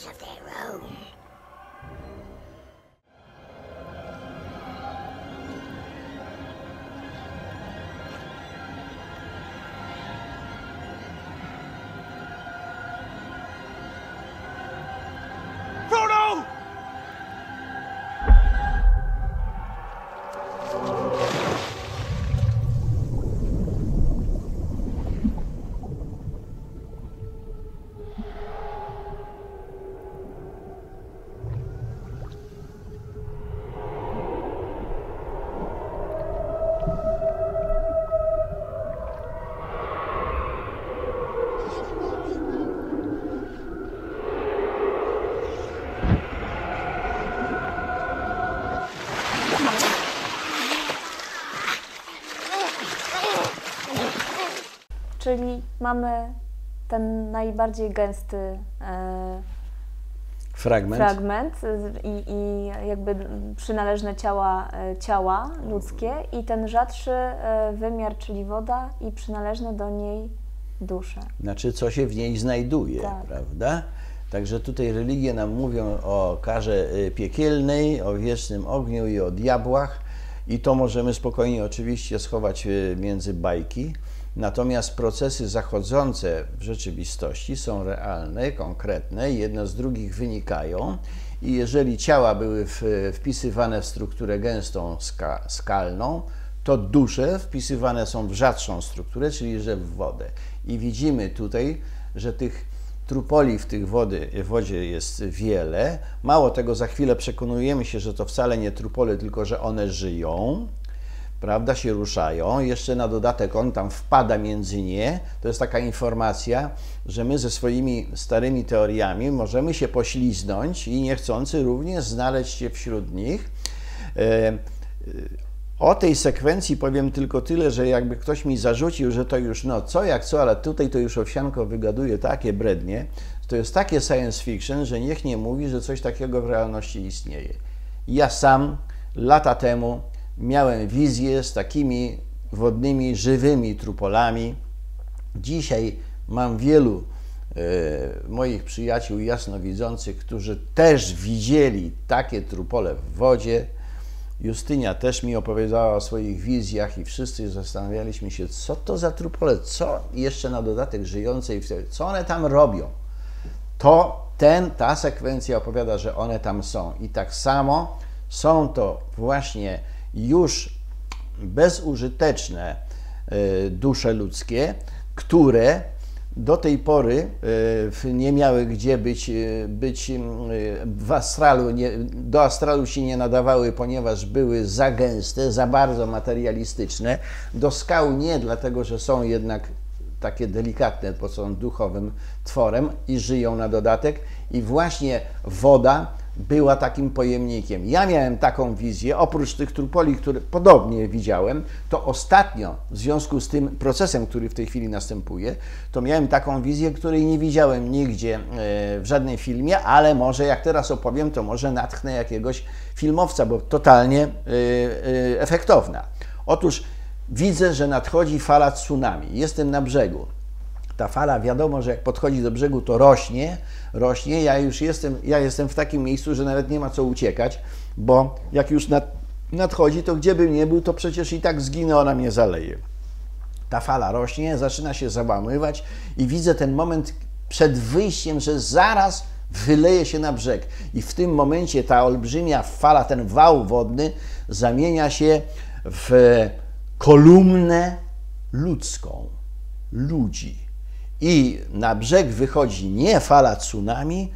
Mamy ten najbardziej gęsty e, fragment, fragment i, i, jakby przynależne ciała, e, ciała ludzkie i ten rzadszy e, wymiar, czyli woda i przynależne do niej dusze. Znaczy, co się w niej znajduje, tak. prawda? Także tutaj religie nam mówią o karze piekielnej, o wiecznym ogniu i o diabłach i to możemy spokojnie oczywiście schować między bajki. Natomiast procesy zachodzące w rzeczywistości są realne, konkretne, jedno z drugich wynikają. I jeżeli ciała były wpisywane w strukturę gęstą ska, skalną, to dusze wpisywane są w rzadszą strukturę, czyli że w wodę. I widzimy tutaj, że tych trupoli w tych wody, w wodzie jest wiele. Mało tego, za chwilę przekonujemy się, że to wcale nie trupole, tylko że one żyją prawda, się ruszają. Jeszcze na dodatek on tam wpada między nie. To jest taka informacja, że my ze swoimi starymi teoriami możemy się pośliznąć i niechcący również znaleźć się wśród nich. E, O tej sekwencji powiem tylko tyle, że jakby ktoś mi zarzucił, że to już no co jak co, ale tutaj to już Owsianko wygaduje takie brednie, to jest takie science fiction, że niech nie mówi, że coś takiego w realności istnieje. Ja sam lata temu miałem wizję z takimi wodnymi, żywymi trupolami. Dzisiaj mam wielu e, moich przyjaciół jasnowidzących, którzy też widzieli takie trupole w wodzie. Justynia też mi opowiadała o swoich wizjach i wszyscy zastanawialiśmy się, co to za trupole, co jeszcze na dodatek żyjącej wtedy, co one tam robią. To ten, ta sekwencja opowiada, że one tam są. I tak samo są to właśnie już bezużyteczne e, dusze ludzkie, które do tej pory e, nie miały gdzie być, e, być w astralu, nie, do astralu się nie nadawały, ponieważ były za gęste, za bardzo materialistyczne. Do skał nie, dlatego że są jednak takie delikatne, bo są duchowym tworem i żyją na dodatek. I właśnie woda była takim pojemnikiem. Ja miałem taką wizję, oprócz tych trupoli, które podobnie widziałem, to ostatnio, w związku z tym procesem, który w tej chwili następuje, to miałem taką wizję, której nie widziałem nigdzie e, w żadnym filmie, ale może jak teraz opowiem, to może natchnę jakiegoś filmowca, bo totalnie e, e, efektowna. Otóż widzę, że nadchodzi fala tsunami. Jestem na brzegu ta fala, wiadomo, że jak podchodzi do brzegu, to rośnie, rośnie. Ja już jestem, ja jestem w takim miejscu, że nawet nie ma co uciekać, bo jak już nad, nadchodzi, to gdzie bym nie był, to przecież i tak zginę, ona mnie zaleje. Ta fala rośnie, zaczyna się załamywać i widzę ten moment przed wyjściem, że zaraz wyleje się na brzeg. I w tym momencie ta olbrzymia fala, ten wał wodny zamienia się w kolumnę ludzką, ludzi. I na brzeg wychodzi nie fala tsunami,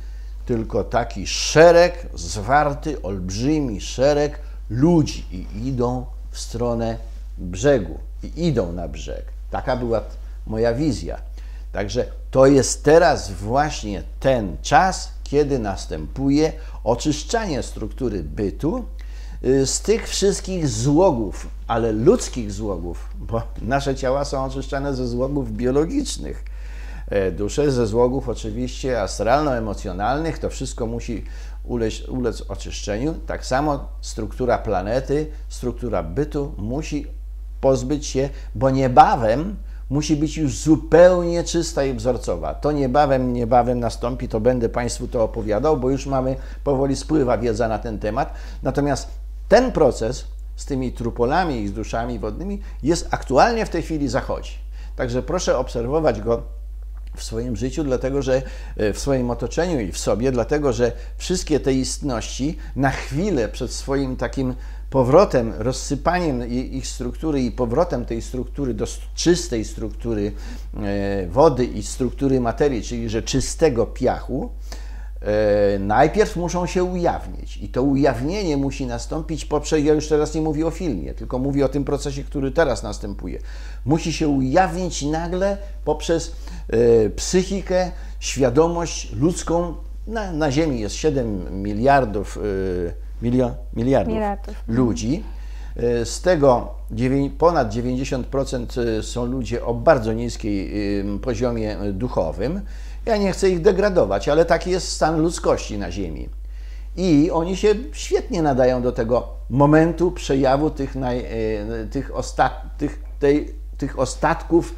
tylko taki szereg, zwarty, olbrzymi szereg ludzi i idą w stronę brzegu, i idą na brzeg. Taka była moja wizja. Także to jest teraz właśnie ten czas, kiedy następuje oczyszczanie struktury bytu y, z tych wszystkich złogów, ale ludzkich złogów, bo nasze ciała są oczyszczane ze złogów biologicznych duszę, ze złogów oczywiście astralno-emocjonalnych, to wszystko musi ulec, ulec oczyszczeniu. Tak samo struktura planety, struktura bytu musi pozbyć się, bo niebawem musi być już zupełnie czysta i wzorcowa. To niebawem, niebawem nastąpi, to będę Państwu to opowiadał, bo już mamy, powoli spływa wiedza na ten temat. Natomiast ten proces z tymi trupolami i z duszami wodnymi jest aktualnie w tej chwili zachodzi. Także proszę obserwować go w swoim życiu, dlatego że e, w swoim otoczeniu i w sobie, dlatego że wszystkie te istności na chwilę przed swoim takim powrotem, rozsypaniem ich struktury i powrotem tej struktury do czystej struktury e, wody i struktury materii, czyli że czystego piachu, najpierw muszą się ujawnić i to ujawnienie musi nastąpić poprzez, ja już teraz nie mówię o filmie, tylko mówię o tym procesie, który teraz następuje. Musi się ujawnić nagle poprzez e, psychikę, świadomość ludzką. Na, na Ziemi jest 7 miliardów, e, milio, miliardów, miliardów ludzi. Z tego ponad 90% są ludzie o bardzo niskim poziomie duchowym. Ja nie chcę ich degradować, ale taki jest stan ludzkości na Ziemi. I oni się świetnie nadają do tego momentu przejawu tych, naj, e, tych, tych, tej, tych ostatków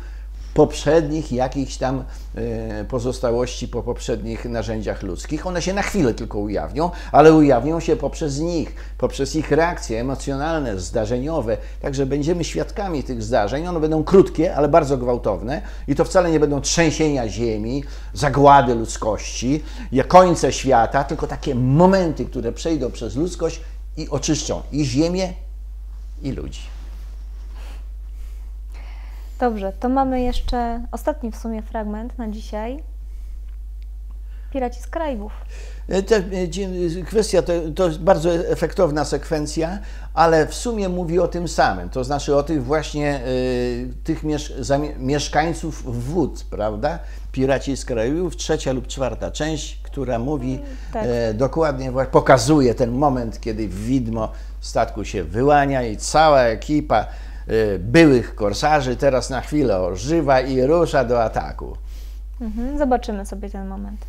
poprzednich jakichś tam e, pozostałości po poprzednich narzędziach ludzkich. One się na chwilę tylko ujawnią, ale ujawnią się poprzez nich, poprzez ich reakcje emocjonalne, zdarzeniowe. Także będziemy świadkami tych zdarzeń. One będą krótkie, ale bardzo gwałtowne i to wcale nie będą trzęsienia ziemi, zagłady ludzkości, końce świata, tylko takie momenty, które przejdą przez ludzkość i oczyszczą i ziemię, i ludzi. Dobrze, to mamy jeszcze ostatni w sumie fragment na dzisiaj. Piraci z Karaibów. E, te, kwestia to, to jest bardzo efektowna sekwencja, ale w sumie mówi o tym samym, to znaczy o tych właśnie y, tych miesz mieszkańców wód, prawda? Piraci z Karaibów, trzecia lub czwarta część, która mówi tak. e, dokładnie, pokazuje ten moment, kiedy widmo statku się wyłania i cała ekipa byłych korsarzy teraz na chwilę ożywa i rusza do ataku. Mhm, zobaczymy sobie ten moment.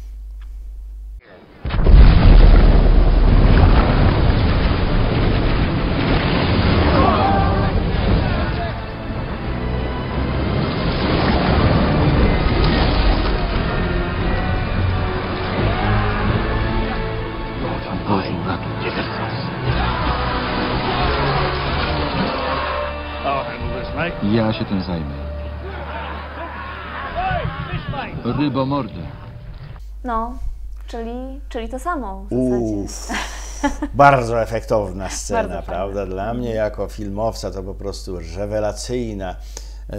Ja się tym zajmę. Rybomordy. No, czyli, czyli to samo w zasadzie. *laughs* bardzo efektowna scena, bardzo prawda? Fajna. Dla mnie jako filmowca to po prostu rewelacyjna, e,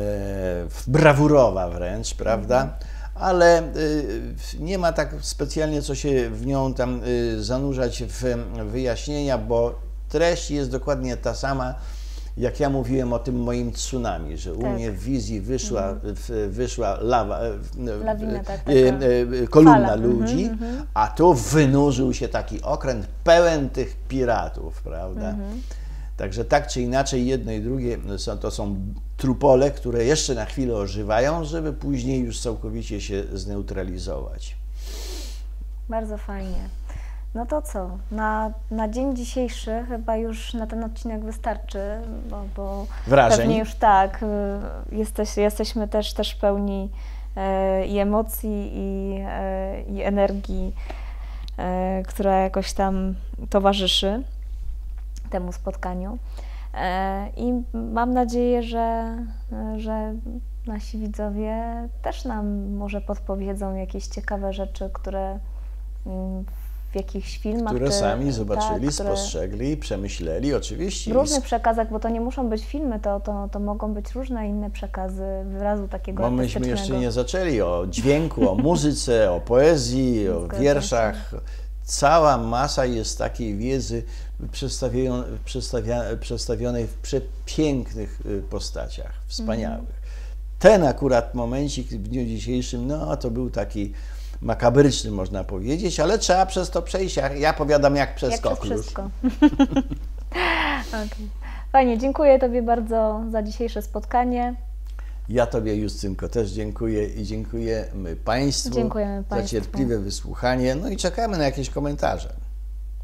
brawurowa wręcz, prawda? Mhm. Ale y, nie ma tak specjalnie co się w nią tam y, zanurzać w wyjaśnienia, bo treść jest dokładnie ta sama, jak ja mówiłem o tym moim tsunami, że u tak. mnie w wizji wyszła, mhm. wyszła lawa, Lawina, tak, kolumna Fala. ludzi, mhm, mhm. a tu wynurzył się taki okręt pełen tych piratów, prawda? Mhm. Także tak czy inaczej, jedno i drugie są, to są trupole, które jeszcze na chwilę ożywają, żeby później już całkowicie się zneutralizować. Bardzo fajnie. No to co? Na, na dzień dzisiejszy chyba już na ten odcinek wystarczy, bo, bo Wrażeń. pewnie już tak. Y, jesteś, jesteśmy też, też pełni e, i emocji, i, e, i energii, e, która jakoś tam towarzyszy temu spotkaniu. I mam nadzieję, że, że nasi widzowie też nam może podpowiedzą jakieś ciekawe rzeczy, które mm, w jakichś filmach. Które sami zobaczyli, tak, spostrzegli, przemyśleli, oczywiście. W różnych przekazach, bo to nie muszą być filmy, to, to, to mogą być różne inne przekazy wyrazu takiego Bo myśmy jeszcze nie zaczęli o dźwięku, o muzyce, o poezji, o wierszach. Cała masa jest takiej wiedzy przedstawionej w przepięknych y, postaciach, wspaniałych. Mm. Ten akurat momencik w dniu dzisiejszym, no to był taki makabryczny, można powiedzieć, ale trzeba przez to przejść. Ja powiadam jak przez jak koklusz. Przez wszystko. *laughs* okay. Fajnie, dziękuję Tobie bardzo za dzisiejsze spotkanie. Ja Tobie, Justynko, też dziękuję i dziękujemy Państwu Dziękujemy za Państwu. cierpliwe wysłuchanie. No i czekamy na jakieś komentarze.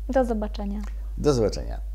Do zobaczenia. Do zobaczenia.